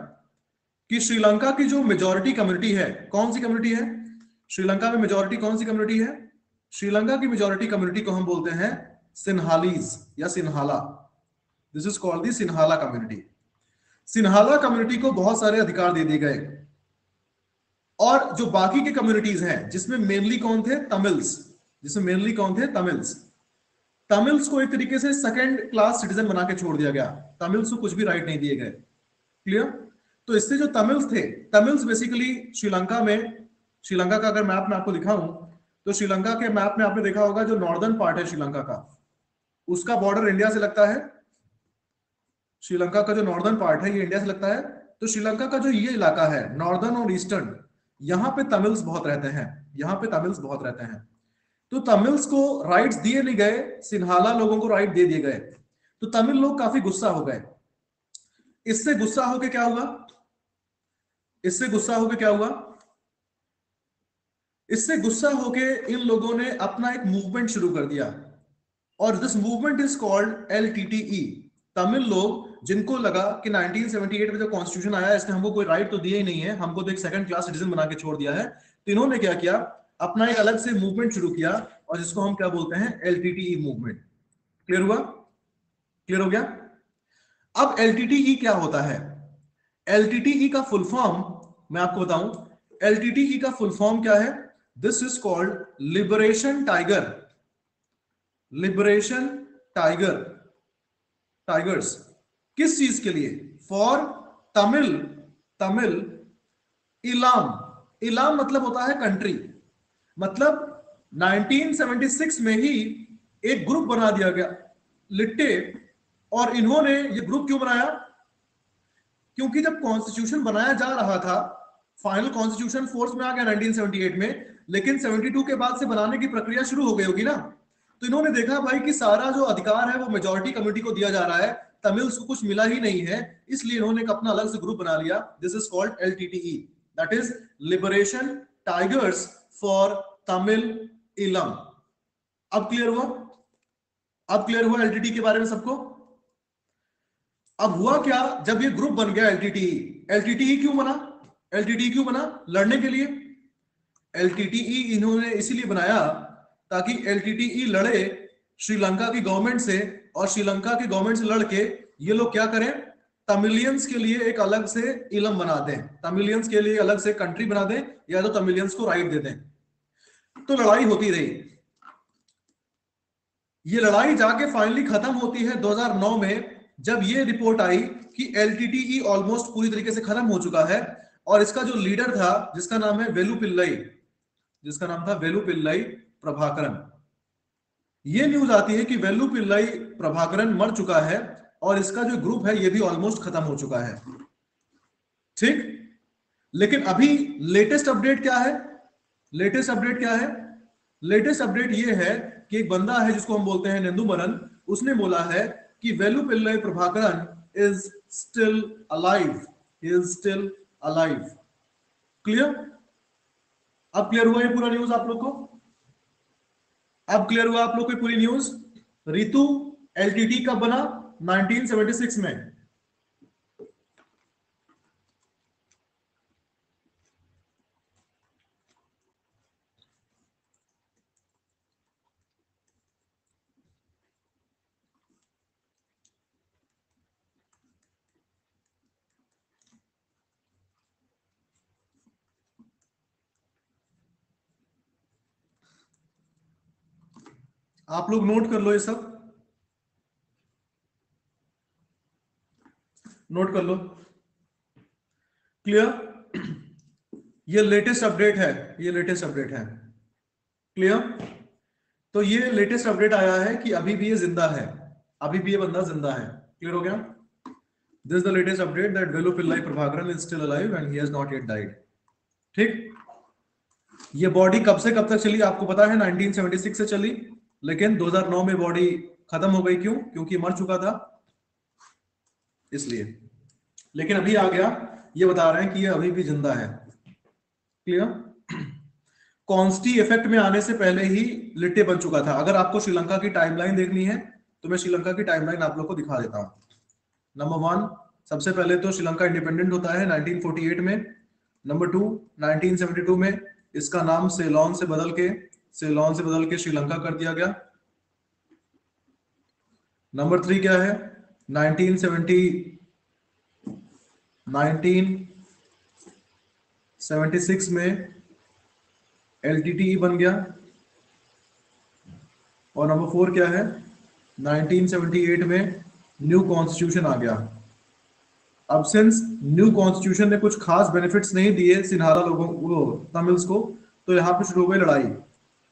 कि श्रीलंका की जो मेजोरिटी कम्युनिटी है, कौन सी कम्युनिटी है? श्रीलंका में मेजोरिटी कौन सी कम्युनिटी है? श्रीलंका की मेजोरिटी कम्युनिटी को हम बोलते हैं सिन्हालीज या Sinhala. This is called the Sinhala community Sinhala community को बहुत सारे अधिकार दे दिए गए। और जो बाकी के कम्युनिटीज हैं, जिसमें मेनली कौन थे? तमिल्स जिसमें मेनली कौन थे? तमिल्स तमिल्स को एक तरीके से सेकेंड क्लास सिटीजन बना के छोड़ दिया गया। तमिल्स को कुछ भी राइट नहीं दिए गए। क्लियर तो इससे जो तमिल्स थे तमिल्स बेसिकली श्रीलंका में श्रीलंका का अगर मैप में आपको दिखाऊँ तो श्रीलंका के मैप में आपने देखा होगा जो नॉर्दर्न पार्ट है श्रीलंका का। उसका बॉर्डर इंडिया से लगता है। श्रीलंका का जो नॉर्दर्न पार्ट है, ये इंडिया से लगता है। तो श्रीलंका का जो ये इलाका है नॉर्दर्न और ईस्टर्न यहाँ पे तमिल्स बहुत रहते हैं, यहाँ पे तमिल्स बहुत रहते हैं। तो तमिल्स को राइट्स दिए नहीं गए, सिन्हाला लोगों को राइट दे दिए गए। तो तमिल लोग काफ़ी गुस्सा हो गए। इससे गुस्सा होके क्या हुआ? इससे गुस्सा होके क्या हुआ? इससे गुस्सा होके इन लोगों ने अपना एक मूवमेंट शुरू कर दिया। और this movement is called L Tamil लोग जिनको लगा कि 1978 में जो कॉन्स्टिट्यूशन आया इसने हमको कोई राइट तो दिया ही नहीं है। हमको तो एक सेकंड क्लास सिटीजन बना के छोड़ दिया है। तो इन्होंने क्या किया? अपना एक अलग से मूवमेंट शुरू किया और जिसको हम क्या बोलते हैं? एलटीटीई मूवमेंट क्लियर हुआ? क्लियर हो गया? अब एलटीटीई क्या होता है? एल का फुल फॉर्म मैं आपको बताऊँ। एल का फुल फॉर्म क्या है? This is called liberation tiger liberation tiger tigers किस चीज़ के लिए? फॉर तमिल तमिल इलाम इलाम मतलब होता है कंट्री मतलब 1976 में ही एक ग्रुप बना दिया गया, लिट्टे, और इन्होंने ये ग्रुप क्यों बनाया? क्योंकि जब कॉन्स्टिट्यूशन बनाया जा रहा था फाइनल कॉन्स्टिट्यूशन फोर्स में आ गया 1978 में, लेकिन 72 के बाद से बनाने की प्रक्रिया शुरू हो गई होगी ना? तो इन्होंने देखा भाई कि सारा जो अधिकार है वो मेजोरिटी कम्युनिटी को दिया जा रहा है तमिल्स को कुछ मिला ही नहीं है, इसलिए इन्होंने एक अपना अलग से ग्रुप बना लिया। This is called LTTE that is liberation tigers for Tamil Eelam अब क्लियर हुआ? अब क्लियर हुआ एलटीटी के बारे में सबको? अब हुआ क्या? जब ये ग्रुप बन गया एलटीटी एलटीटी क्यों बना? एलटीटी क्यों बना? लड़ने के लिए। एलटीटीई इन्होंने इसीलिए बनाया ताकि एलटीटीई लड़े श्रीलंका की गवर्नमेंट से और श्रीलंका की गवर्नमेंट से लड़के, ये लोग क्या करें? तमिलियंस के लिए एक अलग से इलम बना दें। तमिलियंस के लिए अलग से कंट्री बना दें, या तो तमिलियंस को राइट दे दें। तो लड़ाई होती रही। ये लड़ाई जाके फाइनली खत्म होती है 2009 में, जब ये रिपोर्ट आई कि एलटीटीई ऑलमोस्ट पूरी तरीके से खत्म हो चुका है, और इसका जो लीडर था, जिसका नाम है वेलू पिल्लई जिसका नाम था वेलू पिल्लई प्रभाकरन। ये न्यूज़ आती है कि वेलू पिल्लई प्रभाकरन मर चुका है और इसका जो ग्रुप है, ये भी ऑलमोस्ट खत्म हो चुका है। ठीक? लेकिन अभी लेटेस्ट अपडेट क्या है? लेटेस्ट अपडेट क्या है? लेटेस्ट अपडेट ये है कि एक बंदा है जिसको हम बोलते हैं नंदू मरन, उसने बोला है कि Velu Pillai Prabhakaran is still alive is still alive clear अब क्लियर हुआ ये पूरा न्यूज़ आप लोग को? अब क्लियर हुआ आप लोग की पूरी न्यूज़ रितु एलटीटी कब बना? 1976 में। आप लोग नोट कर लो ये सब। नोट कर लो। क्लियर ये लेटेस्ट अपडेट है, ये लेटेस्ट अपडेट है। क्लियर तो ये लेटेस्ट अपडेट आया है कि अभी भी ये ज़िंदा है। अभी भी ये बंदा ज़िंदा है। क्लियर हो गया? This the latest update that Velu Pillai Prabhakaran is still alive and he has not yet died ठीक? ये बॉडी कब से कब तक चली आपको पता है? 1976 से चली। लेकिन 2009 में बॉडी खत्म हो गई क्यों? क्योंकि मर चुका था। इसलिए। लेकिन अभी आ गया, ये बता रहे हैं कि ये अभी भी ज़िंदा है। क्लियर कॉन्स्टी इफ़ेक्ट में आने से पहले ही लिट्टे बन चुका था। अगर आपको श्रीलंका की टाइमलाइन देखनी है तो मैं श्रीलंका की टाइमलाइन आप लोग को दिखा देता हूँ। नंबर वन सबसे पहले तो श्रीलंका इंडिपेंडेंट होता है 1948 में। नंबर टू 1972 में इसका नाम सेलोन से बदल के सेलोन से बदल के श्रीलंका कर दिया गया। नंबर थ्री क्या है? 1970 1976 में एलटीटी बन गया। और नंबर फोर क्या है? 1978 में न्यू कॉन्स्टिट्यूशन आ गया। अब सिंस न्यू कॉन्स्टिट्यूशन ने कुछ खास बेनिफिट्स नहीं दिए सिन्हारा लोगों को, तमिल्स को तो यहाँ पे शुरू हो गई लड़ाई।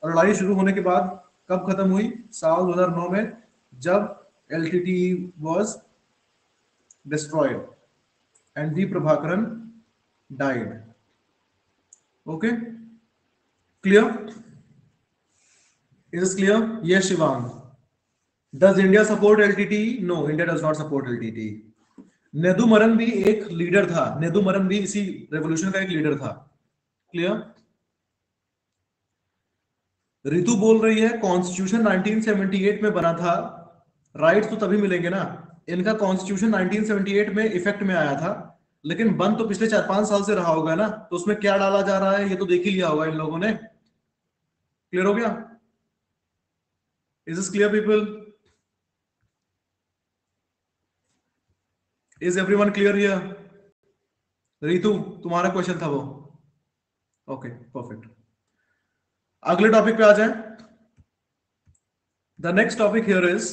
और लड़ाई शुरू होने के बाद कब खत्म हुई? साल 2009 में, जब L T T was destroyed and the Prabhakaran died okay clear is clear ये Shivang does India support L T T no India does not support L T T Nedumaran भी एक लीडर था. नेदुमरन भी इसी रेवोल्यूशन का एक leader था. Clear Ritu बोल रही है कॉन्स्टिट्यूशन 1978 में बना था। राइट्स तो तभी मिलेंगे ना। इनका कॉन्स्टिट्यूशन 1978 में इफ़ेक्ट में आया था। लेकिन बंद तो पिछले चार पाँच साल से रहा होगा ना तो उसमें क्या डाला जा रहा है, ये तो देख ही लिया होगा इन लोगों ने। क्लियर हो गया? Is is clear people is everyone clear Ritu तुम्हारा क्वेश्चन था वो। ओके परफेक्ट अगले टॉपिक पे आ जाए। The next topic here is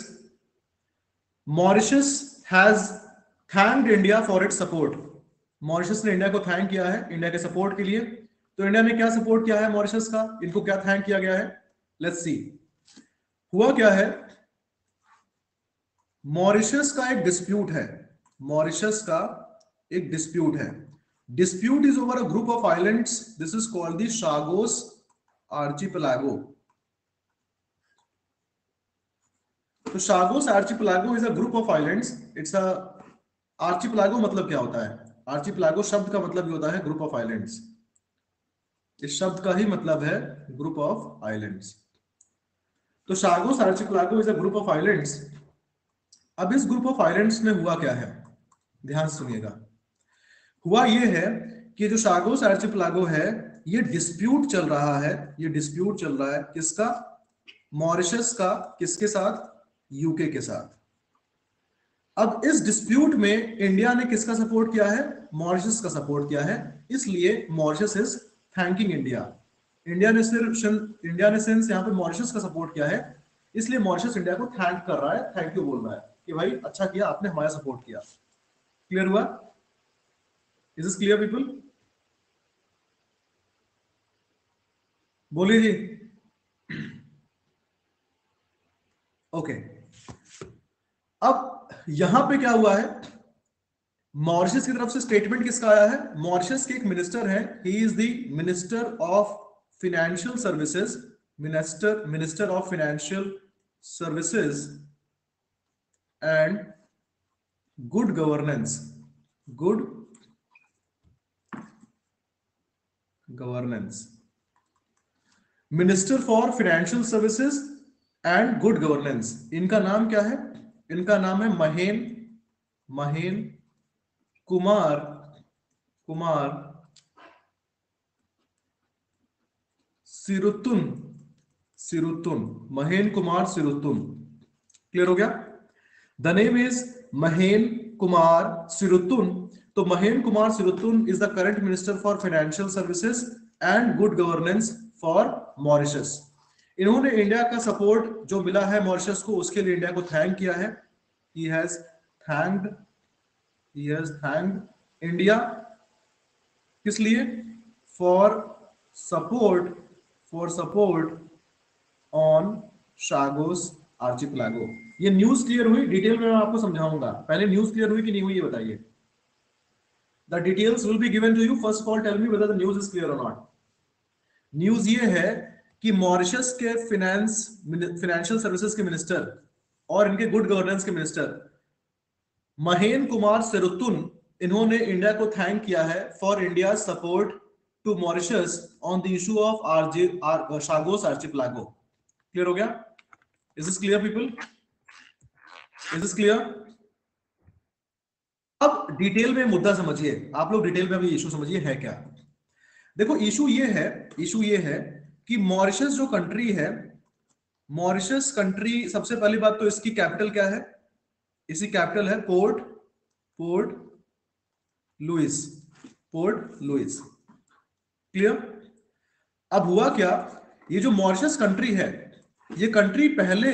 Mauritius has thanked India for it support Mauritius ने इंडिया को थैंक किया है इंडिया के सपोर्ट के लिए। तो इंडिया ने क्या सपोर्ट किया है मॉरिशस का? इनको क्या थैंक किया गया है? लेट्स सी हुआ क्या है? मॉरिशस का एक डिस्प्यूट है। मॉरिशस का एक डिस्प्यूट है। Dispute is over a group of islands this is called the Chagos archipelago. तो Chagos archipelago is a group of islands it's a archipelago मतलब क्या होता है? आर्चिपलागो शब्द का मतलब ये होता है ग्रुप ऑफ़ आइलैंड्स इस शब्द का ही मतलब है ग्रुप ऑफ़ आइलैंड्स तो Chagos archipelago is a group of islands अब इस ग्रुप ऑफ़ आइलैंड्स में हुआ क्या है? ध्यान सुनिएगा। हुआ यह है कि जो शागोस आर्चिपलागो है ये डिस्प्यूट चल रहा है, ये डिस्प्यूट चल रहा है किसका? मॉरिशस का, किसके साथ? यूके के साथ। अब इस डिस्प्यूट में इंडिया ने किसका सपोर्ट किया है? मॉरिशस का सपोर्ट किया है। इसलिए Mauritius is thanking India India ने सिर्फ़ इंडिया ने सिंस यहाँ पे मॉरिशस का सपोर्ट किया है। इसलिए मॉरिशस इंडिया को थैंक कर रहा है थैंक यू बोल रहा है कि भाई अच्छा किया, आपने हमारा सपोर्ट किया। क्लियर हुआ? इज़ इज़ क्लियर पीपल बोलिए जी। ओके अब यहाँ पे क्या हुआ है? मॉरिशस की तरफ़ से स्टेटमेंट किसका आया है? मॉरिशस के एक मिनिस्टर है। He is the minister of financial services minister minister of financial services and good governance good governance minister for financial services and good governance इनका नाम क्या है? इनका नाम है महेन महेन कुमार कुमार सिरुतुन सिरुतुन, महेन कुमार सिरुतुन। क्लियर हो गया? The name is Mahen Kumar Seeruthun. तो Mahen Kumar Seeruthun is the current minister for financial services and good governance for Mauritius इन्होंने इंडिया का सपोर्ट जो मिला है मॉरिशस को, उसके लिए इंडिया को थैंक किया है। He has thanked he has thanked India किस लिए? For support for support on Chagos archipelago ये न्यूज़ क्लियर हुई? डिटेल में मैं आपको समझाऊँगा। पहले न्यूज़ क्लियर हुई कि नहीं हुई, ये बताइए। The details will be given to you first of all tell me whether the news is clear और नॉट न्यूज़ ये है कि मॉरिशस के फाइनेंस फाइनेंशियल सर्विसेज़ के मिनिस्टर और इनके गुड गवर्नेंस के मिनिस्टर महेन कुमार सेरुतुन इन्होंने इंडिया को थैंक किया है for India support Mauritius on the issue of RJ, Ar, uh, Chagos archipelago. Clear हो गया? Is this clear people? Is this clear? अब डिटेल में मुद्दा समझिए आप लोग डिटेल में अभी इशू समझिए है क्या देखो इशू ये है इशू ये है कि मॉरिशस जो कंट्री है मॉरिशस कंट्री सबसे पहली बात तो इसकी कैपिटल क्या है? इसी कैपिटल है Port Port Louis Port Louis clear अब हुआ क्या? ये जो मॉरिशस कंट्री है, ये कंट्री पहले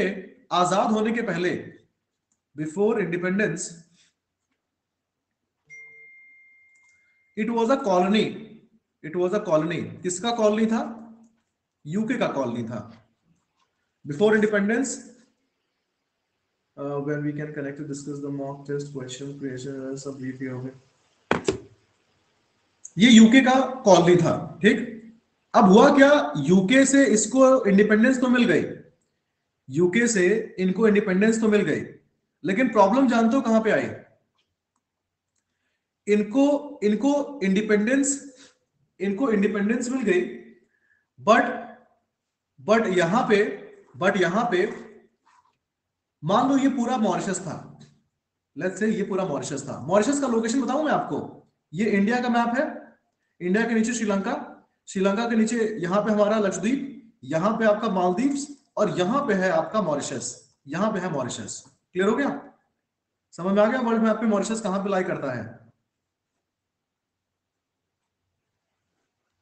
आज़ाद होने के पहले before independence it was a colony it was a colony किसका कॉलोनी था? यूके का कॉलोनी था. Before independence test, question, creation सब brief हो गए ये यूके का कॉलोनी था, ठीक? अब हुआ क्या? यूके से इसको इंडिपेंडेंस तो मिल गई। यूके से इनको इंडिपेंडेंस तो मिल गई। लेकिन प्रॉब्लम जानते हो कहाँ पे आई? इनको इनको इंडिपेंडेंस इनको इंडिपेंडेंस मिल गई। बट बट यहाँ पे बट यहाँ पे, मान लो ये पूरा मॉरिशस था। लेट्स से ये पूरा मॉरिशस था। मॉरिशस का लोकेशन बताऊँ मैं आपको? ये इंडिया का मैप है। इंडिया के नीचे श्रीलंका श्रीलंका के नीचे यहाँ पे हमारा लक्षद्वीप यहाँ पे आपका मालदीव्स और यहाँ पे है आपका मॉरिशस यहाँ पे है मॉरिशस क्लियर हो गया? समझ में आ गया वर्ल्ड मैप पे मॉरिशस कहाँ पे लाई करता है?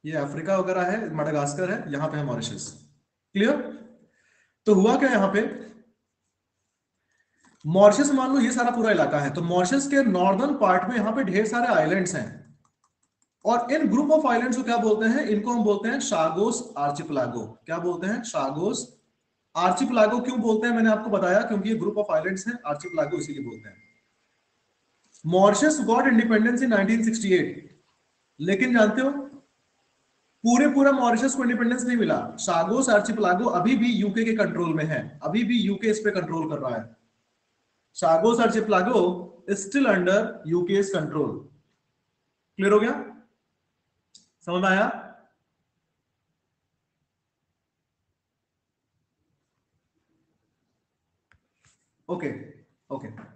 ये अफ्रीका वगैरह है, मडागास्कर है, यहाँ पे है मॉरिशस। क्लियर तो हुआ क्या यहाँ पे? मॉरिशस मान लो ये सारा पूरा इलाका है तो मॉरिशस के नॉर्दर्न पार्ट में यहाँ पे ढेर सारे आइलैंड्स हैं। और इन ग्रुप ऑफ़ आइलैंड्स को क्या बोलते हैं? इनको हम बोलते हैं शागोस आर्चिपलागो क्या बोलते हैं? शागोस आर्चिपलागो क्यों बोलते हैं? मैंने आपको बताया, क्योंकि ये ग्रुप ऑफ़ आइलैंड्स हैं आर्चिपलागो इसीलिए बोलते हैं। मॉरिशस गॉट इंडिपेंडेंस इन 1968 लेकिन जानते हो पूरे पूरा मॉरिशस को इंडिपेंडेंस नहीं मिला। शागोस आर्चिपलागो अभी भी यूके के कंट्रोल में है। अभी भी यूके इस पे कंट्रोल कर रहा है। Chagos archipelago is still under UK control clear हो गया? समझ आया? ओके okay, ओके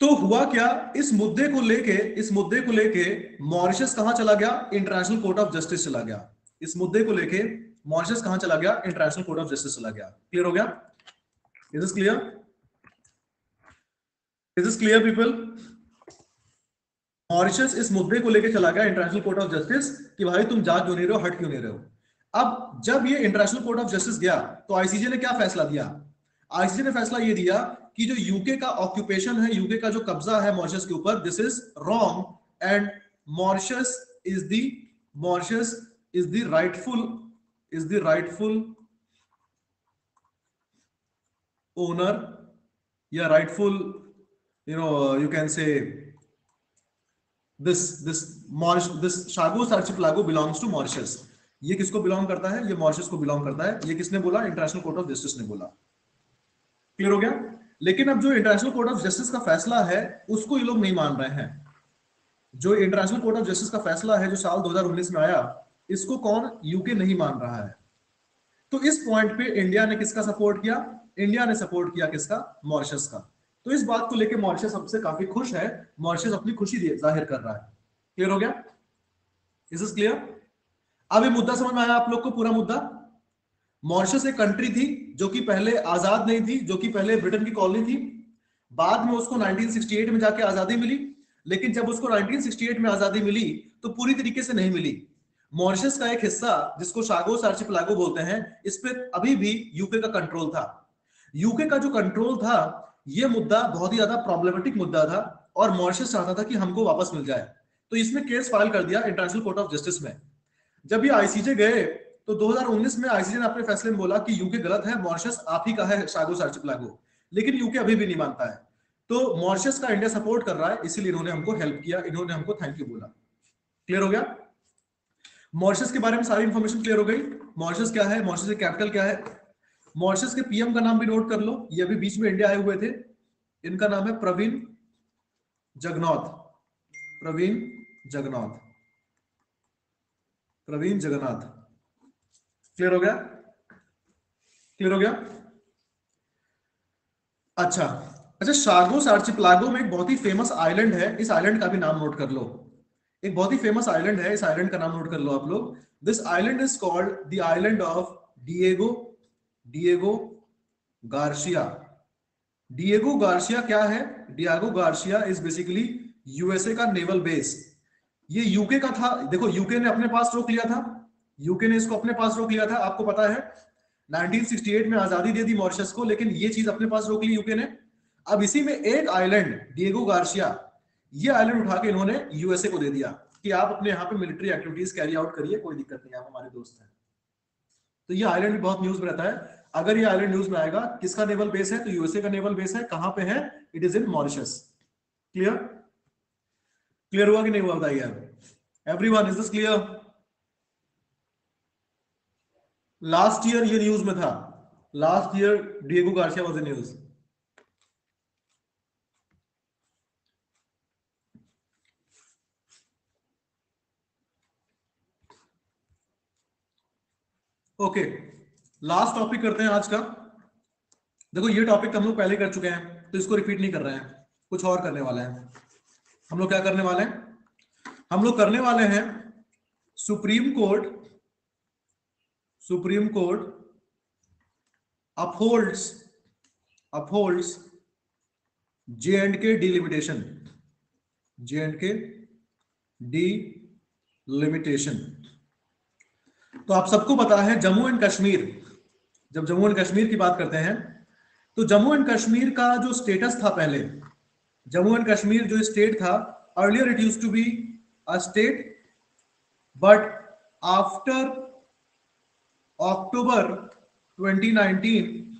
तो हुआ क्या? इस मुद्दे को लेके, इस मुद्दे को लेके मॉरिशस कहाँ चला गया? इंटरनेशनल कोर्ट ऑफ़ जस्टिस चला गया। इस मुद्दे को लेके मॉरिशस कहाँ चला गया? इंटरनेशनल कोर्ट ऑफ़ जस्टिस चला गया। क्लियर हो गया? Is is clear is is clear people Mauritius इस मुद्दे को लेके चला गया इंटरनेशनल कोर्ट ऑफ़ जस्टिस कि भाई तुम जा क्यों नहीं रहे हो, हट क्यों नहीं रहे हो? अब जब ये इंटरनेशनल कोर्ट ऑफ़ जस्टिस गया तो आईसीजे ने क्या फैसला दिया? आईसीजे ने फैसला ये दिया कि जो यूके का ऑक्यूपेशन है यूके का जो कब्जा है मॉरिशस के ऊपर this is wrong and Mauritius is the Mauritius is the rightful is the rightful owner या rightful you know you can say this this Mauritius this Chagos archipelago belongs to Mauritius ये किसको belong करता है? ये Mauritius को belong करता है। ये किसने बोला? इंटरनेशनल कोर्ट ऑफ़ जस्टिस ने बोला। क्लियर हो गया? लेकिन अब जो इंटरनेशनल कोर्ट ऑफ़ जस्टिस का फैसला है, उसको ये लोग नहीं मान रहे हैं। जो इंटरनेशनल कोर्ट ऑफ़ जस्टिस का फैसला है, जो साल 2019 में आया, इसको कौन यूके नहीं मान रहा है? तो इस पॉइंट पे इंडिया ने किसका सपोर्ट किया? इंडिया ने सपोर्ट किया किसका? मॉरिशस का। तो इस बात को लेकर मॉरिशस सबसे काफ़ी खुश है। मॉरिशस अपनी खुशी ज़ाहिर कर रहा है। क्लियर हो गया? इज़ इज़ क्लियर अब ये मुद्दा समझ में आया आप लोग को? पूरा मुद्दा? मॉरिशस एक कंट्री थी जो कि पहले आज़ाद नहीं थी, जो कि पहले ब्रिटेन की कॉलोनी थी। बाद में उसको 1968 में जाके आज़ादी मिली, लेकिन जब उसको 1968 में आज़ादी मिली तो पूरी तरीके से नहीं मिली। मॉरिशस का एक हिस्सा, जिसको शागोस आर्चिपलागो बोलते हैं, इस पर अभी भी यूके का कंट्रोल था। यूके का जो कंट्रोल था, ये मुद्दा बहुत ही ज़्यादा प्रॉब्लमेटिक मुद्दा था और मॉरिशस चाहता था कि हमको वापस मिल जाए। तो इसमें केस फ़ाइल कर दिया इंटरनेशनल कोर्ट ऑफ़ जस्टिस में। जब ये आईसीजे गए तो 2019 में आईसीजे ने अपने फैसले में बोला कि यूके गलत है मॉरिशस आप ही का है शागो आर्चिपलागो लेकिन यूके अभी भी नहीं मानता है। तो मॉरिशस का इंडिया सपोर्ट कर रहा है, इसीलिए इन्होंने हमको हेल्प किया, इन्होंने हमको थैंक यू बोला। क्लियर हो गया? मॉरिशस के बारे में सारी इंफॉर्मेशन क्लियर हो गई। मॉरिशस क्या है? मॉरिशस की कैपिटल क्या है? मॉरिशस के पीएम का नाम भी नोट कर लो। ये अभी बीच में इंडिया आए हुए थे। इनका नाम है प्रवीण जगन्नाथ प्रवीण जगन्नाथ प्रवीण जगन्नाथ क्लियर हो गया? क्लियर हो गया? अच्छा। अच्छा शागोस आर्चिपलागो में एक बहुत ही फ़ेमस आइलैंड है। इस आइलैंड का भी नाम नोट कर लो। एक बहुत ही फ़ेमस आइलैंड है। इस आइलैंड का नाम नोट कर लो आप लोग। This island is called the island of Diego Diego Garcia Diego Garcia क्या है? Diego Garcia is basically USA का नेवल बेस ये यूके का था। देखो यूके ने अपने पास रोक लिया था? यूके ने इसको अपने पास रोक लिया था, आपको पता है। 1968 में आज़ादी दे दी मॉरिशस को, लेकिन ये चीज़ अपने पास रोक ली यूके ने। अब इसी में एक आइलैंड, डिएगो गार्शिया ये आइलैंड उठा के इन्होंने यूएसए को दे दिया कि आप अपने यहाँ पे मिलिट्री एक्टिविटीज़ कैरी आउट करिए, कोई दिक्कत नहीं, आप हमारे दोस्त हैं। तो ये आइलैंड भी बहुत न्यूज़ में रहता है। अगर ये आइलैंड न्यूज़ में आएगा, किसका नेवल बेस है? तो यूएसए का नेवल बेस है। कहाँ पे है? It is in Mauritius. Clear? Clear हुआ कि नहीं हुआ, बताइए everyone is this clear last year ये न्यूज़ में था। Last year Diego Garcia was in news okay last topic करते हैं आज का। देखो, ये टॉपिक हम लोग पहले कर चुके हैं तो इसको रिपीट नहीं कर रहे हैं। कुछ और करने वाले हैं। हम लोग क्या करने वाले हैं? हम लोग करने वाले हैं supreme court court upholds upholds J and K delimitation J and K delimitation तो आप सबको पता है जम्मू एंड कश्मीर, जब जम्मू एंड कश्मीर की बात करते हैं तो जम्मू एंड कश्मीर का जो स्टेटस था पहले, जम्मू एंड कश्मीर जो स्टेट था earlier it used to be a state but after October 2019,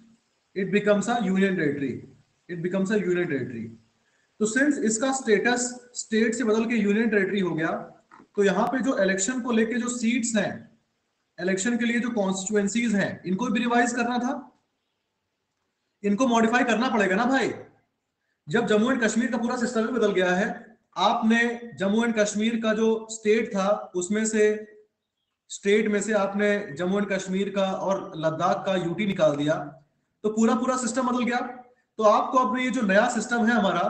it becomes a union territory. It becomes a union territory. तो सिंस इसका स्टेटस स्टेट से बदल के यूनियन टेरिटरी हो गया तो यहाँ पे जो इलेक्शन को लेके जो सीट्स हैं इलेक्शन के लिए जो कॉन्स्टिट्युएंसीज हैं इनको भी रिवाइज करना था इनको मॉडिफाई करना पड़ेगा ना भाई जब जम्मू एंड कश्मीर का पूरा सिस्टम बदल गया है आपने जम्मू एंड कश्मीर का जो स्टेट था उसमें से स्टेट में से आपने जम्मू एंड कश्मीर का और लद्दाख का यूटी निकाल दिया तो पूरा पूरा सिस्टम बदल गया। तो आपको अब ये जो नया सिस्टम है हमारा,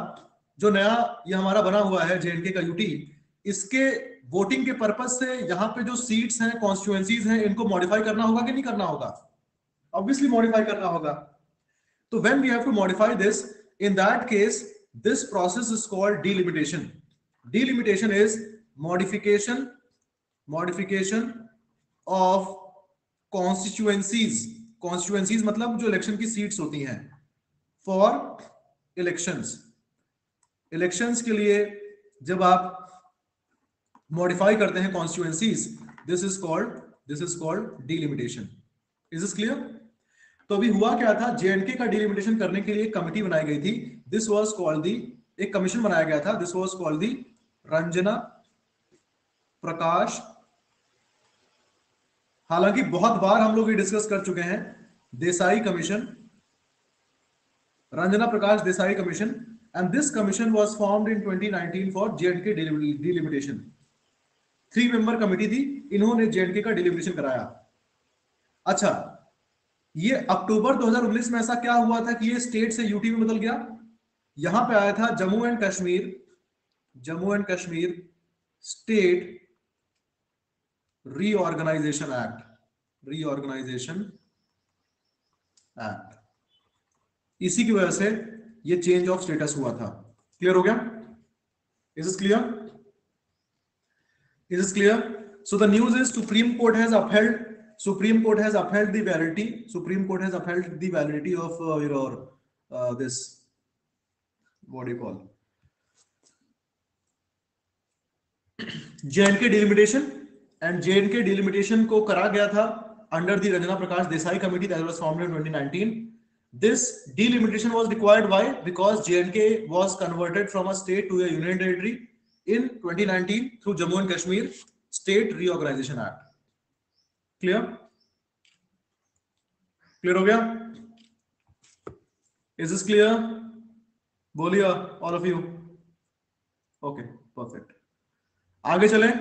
जो नया ये हमारा बना हुआ है जेएनके का यूटी इसके वोटिंग के पर्पज से यहाँ पे जो सीट्स हैं कॉन्स्टिट्युएंसीज हैं, इनको मॉडिफाई करना होगा कि नहीं करना होगा? ऑब्वियसली मॉडिफाई करना होगा। तो when we have to modify this in that case this process is called delimitation delimitation is modification modification of constituencies constituencies मतलब जो इलेक्शन की सीट्स होती हैं फॉर इलेक्शंस इलेक्शंस के लिए जब आप मॉडिफाई करते हैं constituencies this is called this is called delimitation is is clear तो अभी हुआ क्या था? जेएनके का डिलिमिटेशन करने के लिए कमिटी बनाई गई थी। दिस वॉज़ कॉल्ड दी एक कमीशन बनाया गया था। This was called the Ranjana Prakash हालाँकि बहुत बार हम लोग ये डिस्कस कर चुके हैं, Desai commission Ranjana Prakash Desai commission and this commission was formed in 2019 for J and K delimitation three member committee थी, इन्होंने जेएनके का डिलिमिटेशन कराया। अच्छा ये अक्टूबर 2019 में ऐसा क्या हुआ था कि ये स्टेट से यूटी में बदल गया? यहाँ पे आया था Jammu and Kashmir, Jammu and Kashmir state reorganisation act reorganisation act इसी की वजह से ये चेंज ऑफ़ स्टेटस हुआ था। क्लियर हो गया? Is is clear is is clear so the news is supreme court has upheld supreme court has upheld the validity supreme court has upheld the validity of your this body call J delimitation and J and K delimitation को करा गया था under the Ranjana Prakash Desai committee that was formed in 2019 this delimitation was required why because J and K was converted from a state to a union territory in 2019 through Jammu and Kashmir state reorganisation act clear clear हो गया? Is this clear बोलिए all of you okay perfect आगे चलें।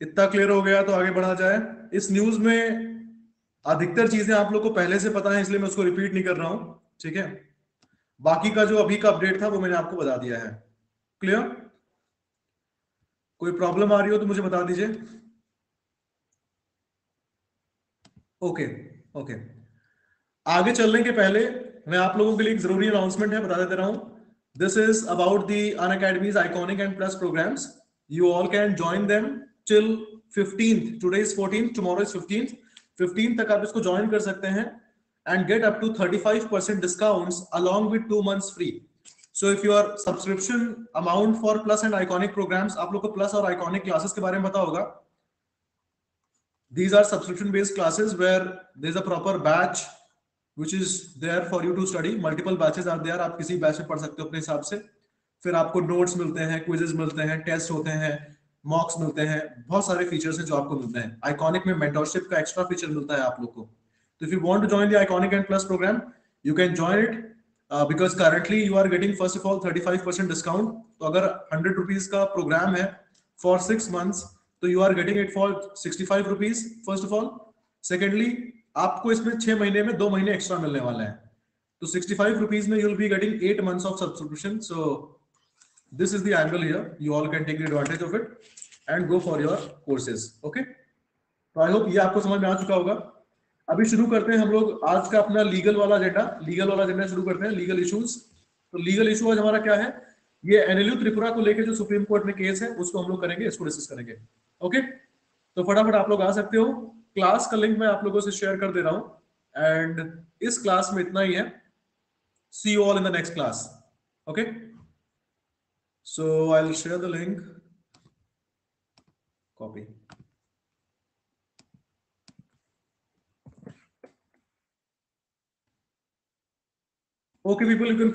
इतना clear हो गया तो आगे बढ़ा जाए। इस न्यूज़ में अधिकतर चीज़ें आप लोग को पहले से पता है, इसलिए मैं उसको रिपीट नहीं कर रहा हूँ, ठीक है? बाकी का जो अभी का अपडेट था, वो मैंने आपको बता दिया है। क्लियर कोई प्रॉब्लम आ रही हो तो मुझे बता दीजिए। ओके ओके आगे चलने के पहले मैं आप लोगों के लिए एक ज़रूरी अनाउंसमेंट है, बता देता रहा हूँ। This is about the Unacademy's iconic and plus programmes you all can join them till 15th today is 14th tomorrow is 15th 15th तक आप इसको ज्वाइन कर सकते हैं and get up to 35% discounts along with 2 months free so if your subscription amount for plus and iconic programs आप लोग को plus और आइकॉनिक क्लासेस के बारे में पता होगा these are subscription based classes where there's a proper batch which is there for you to study multiple batches are there आप किसी बैच में पढ़ सकते हो अपने हिसाब से फिर आपको नोट्स मिलते हैं क्विजेस मिलते हैं टेस्ट होते हैं मॉक्स मिलते हैं, बहुत सारे फीचर्स हैं जो आपको मिलते हैं। आइकॉनिक में मेंटरशिप का एक्स्ट्रा फीचर मिलता है आप लोग को। तो if you want to join the iconic and plus programme you can join it because currently you are getting first of all 35% discount तो अगर हंड्रेड रुपीज़ का प्रोग्राम है फॉर सिक्स मंथ्स तो you are getting it for sixty five rupees first of all secondly आपको इसमें छह महीने में दो महीने एक्स्ट्रा मिलने वाला है। तो सिक्सटी फाइव रुपीज़ में you'll be getting eight months of subscription so this is the angle here you all can take advantage of it and go for your courses okay तो आई होप ये आपको समझ में आ चुका होगा। अभी शुरू करते हैं हम लोग आज का अपना लीगल वाला एजेंडा लीगल वाला एजेंडा शुरू करते हैं लीगल इश्यूज़ तो लीगल इशू आज हमारा क्या है? ये एनएलयू त्रिपुरा को लेकर जो सुप्रीम कोर्ट में केस है, उसको हम लोग करेंगे, इसको डिस्कस करेंगे ओके तो फटाफट आप लोग आ सकते हो। क्लास का लिंक मैं आप लोगों से शेयर कर दे रहा हूँ। एंड इस क्लास में इतना ही है। See all in the next class okay So I'll share the link. Copy. Okay, people, you can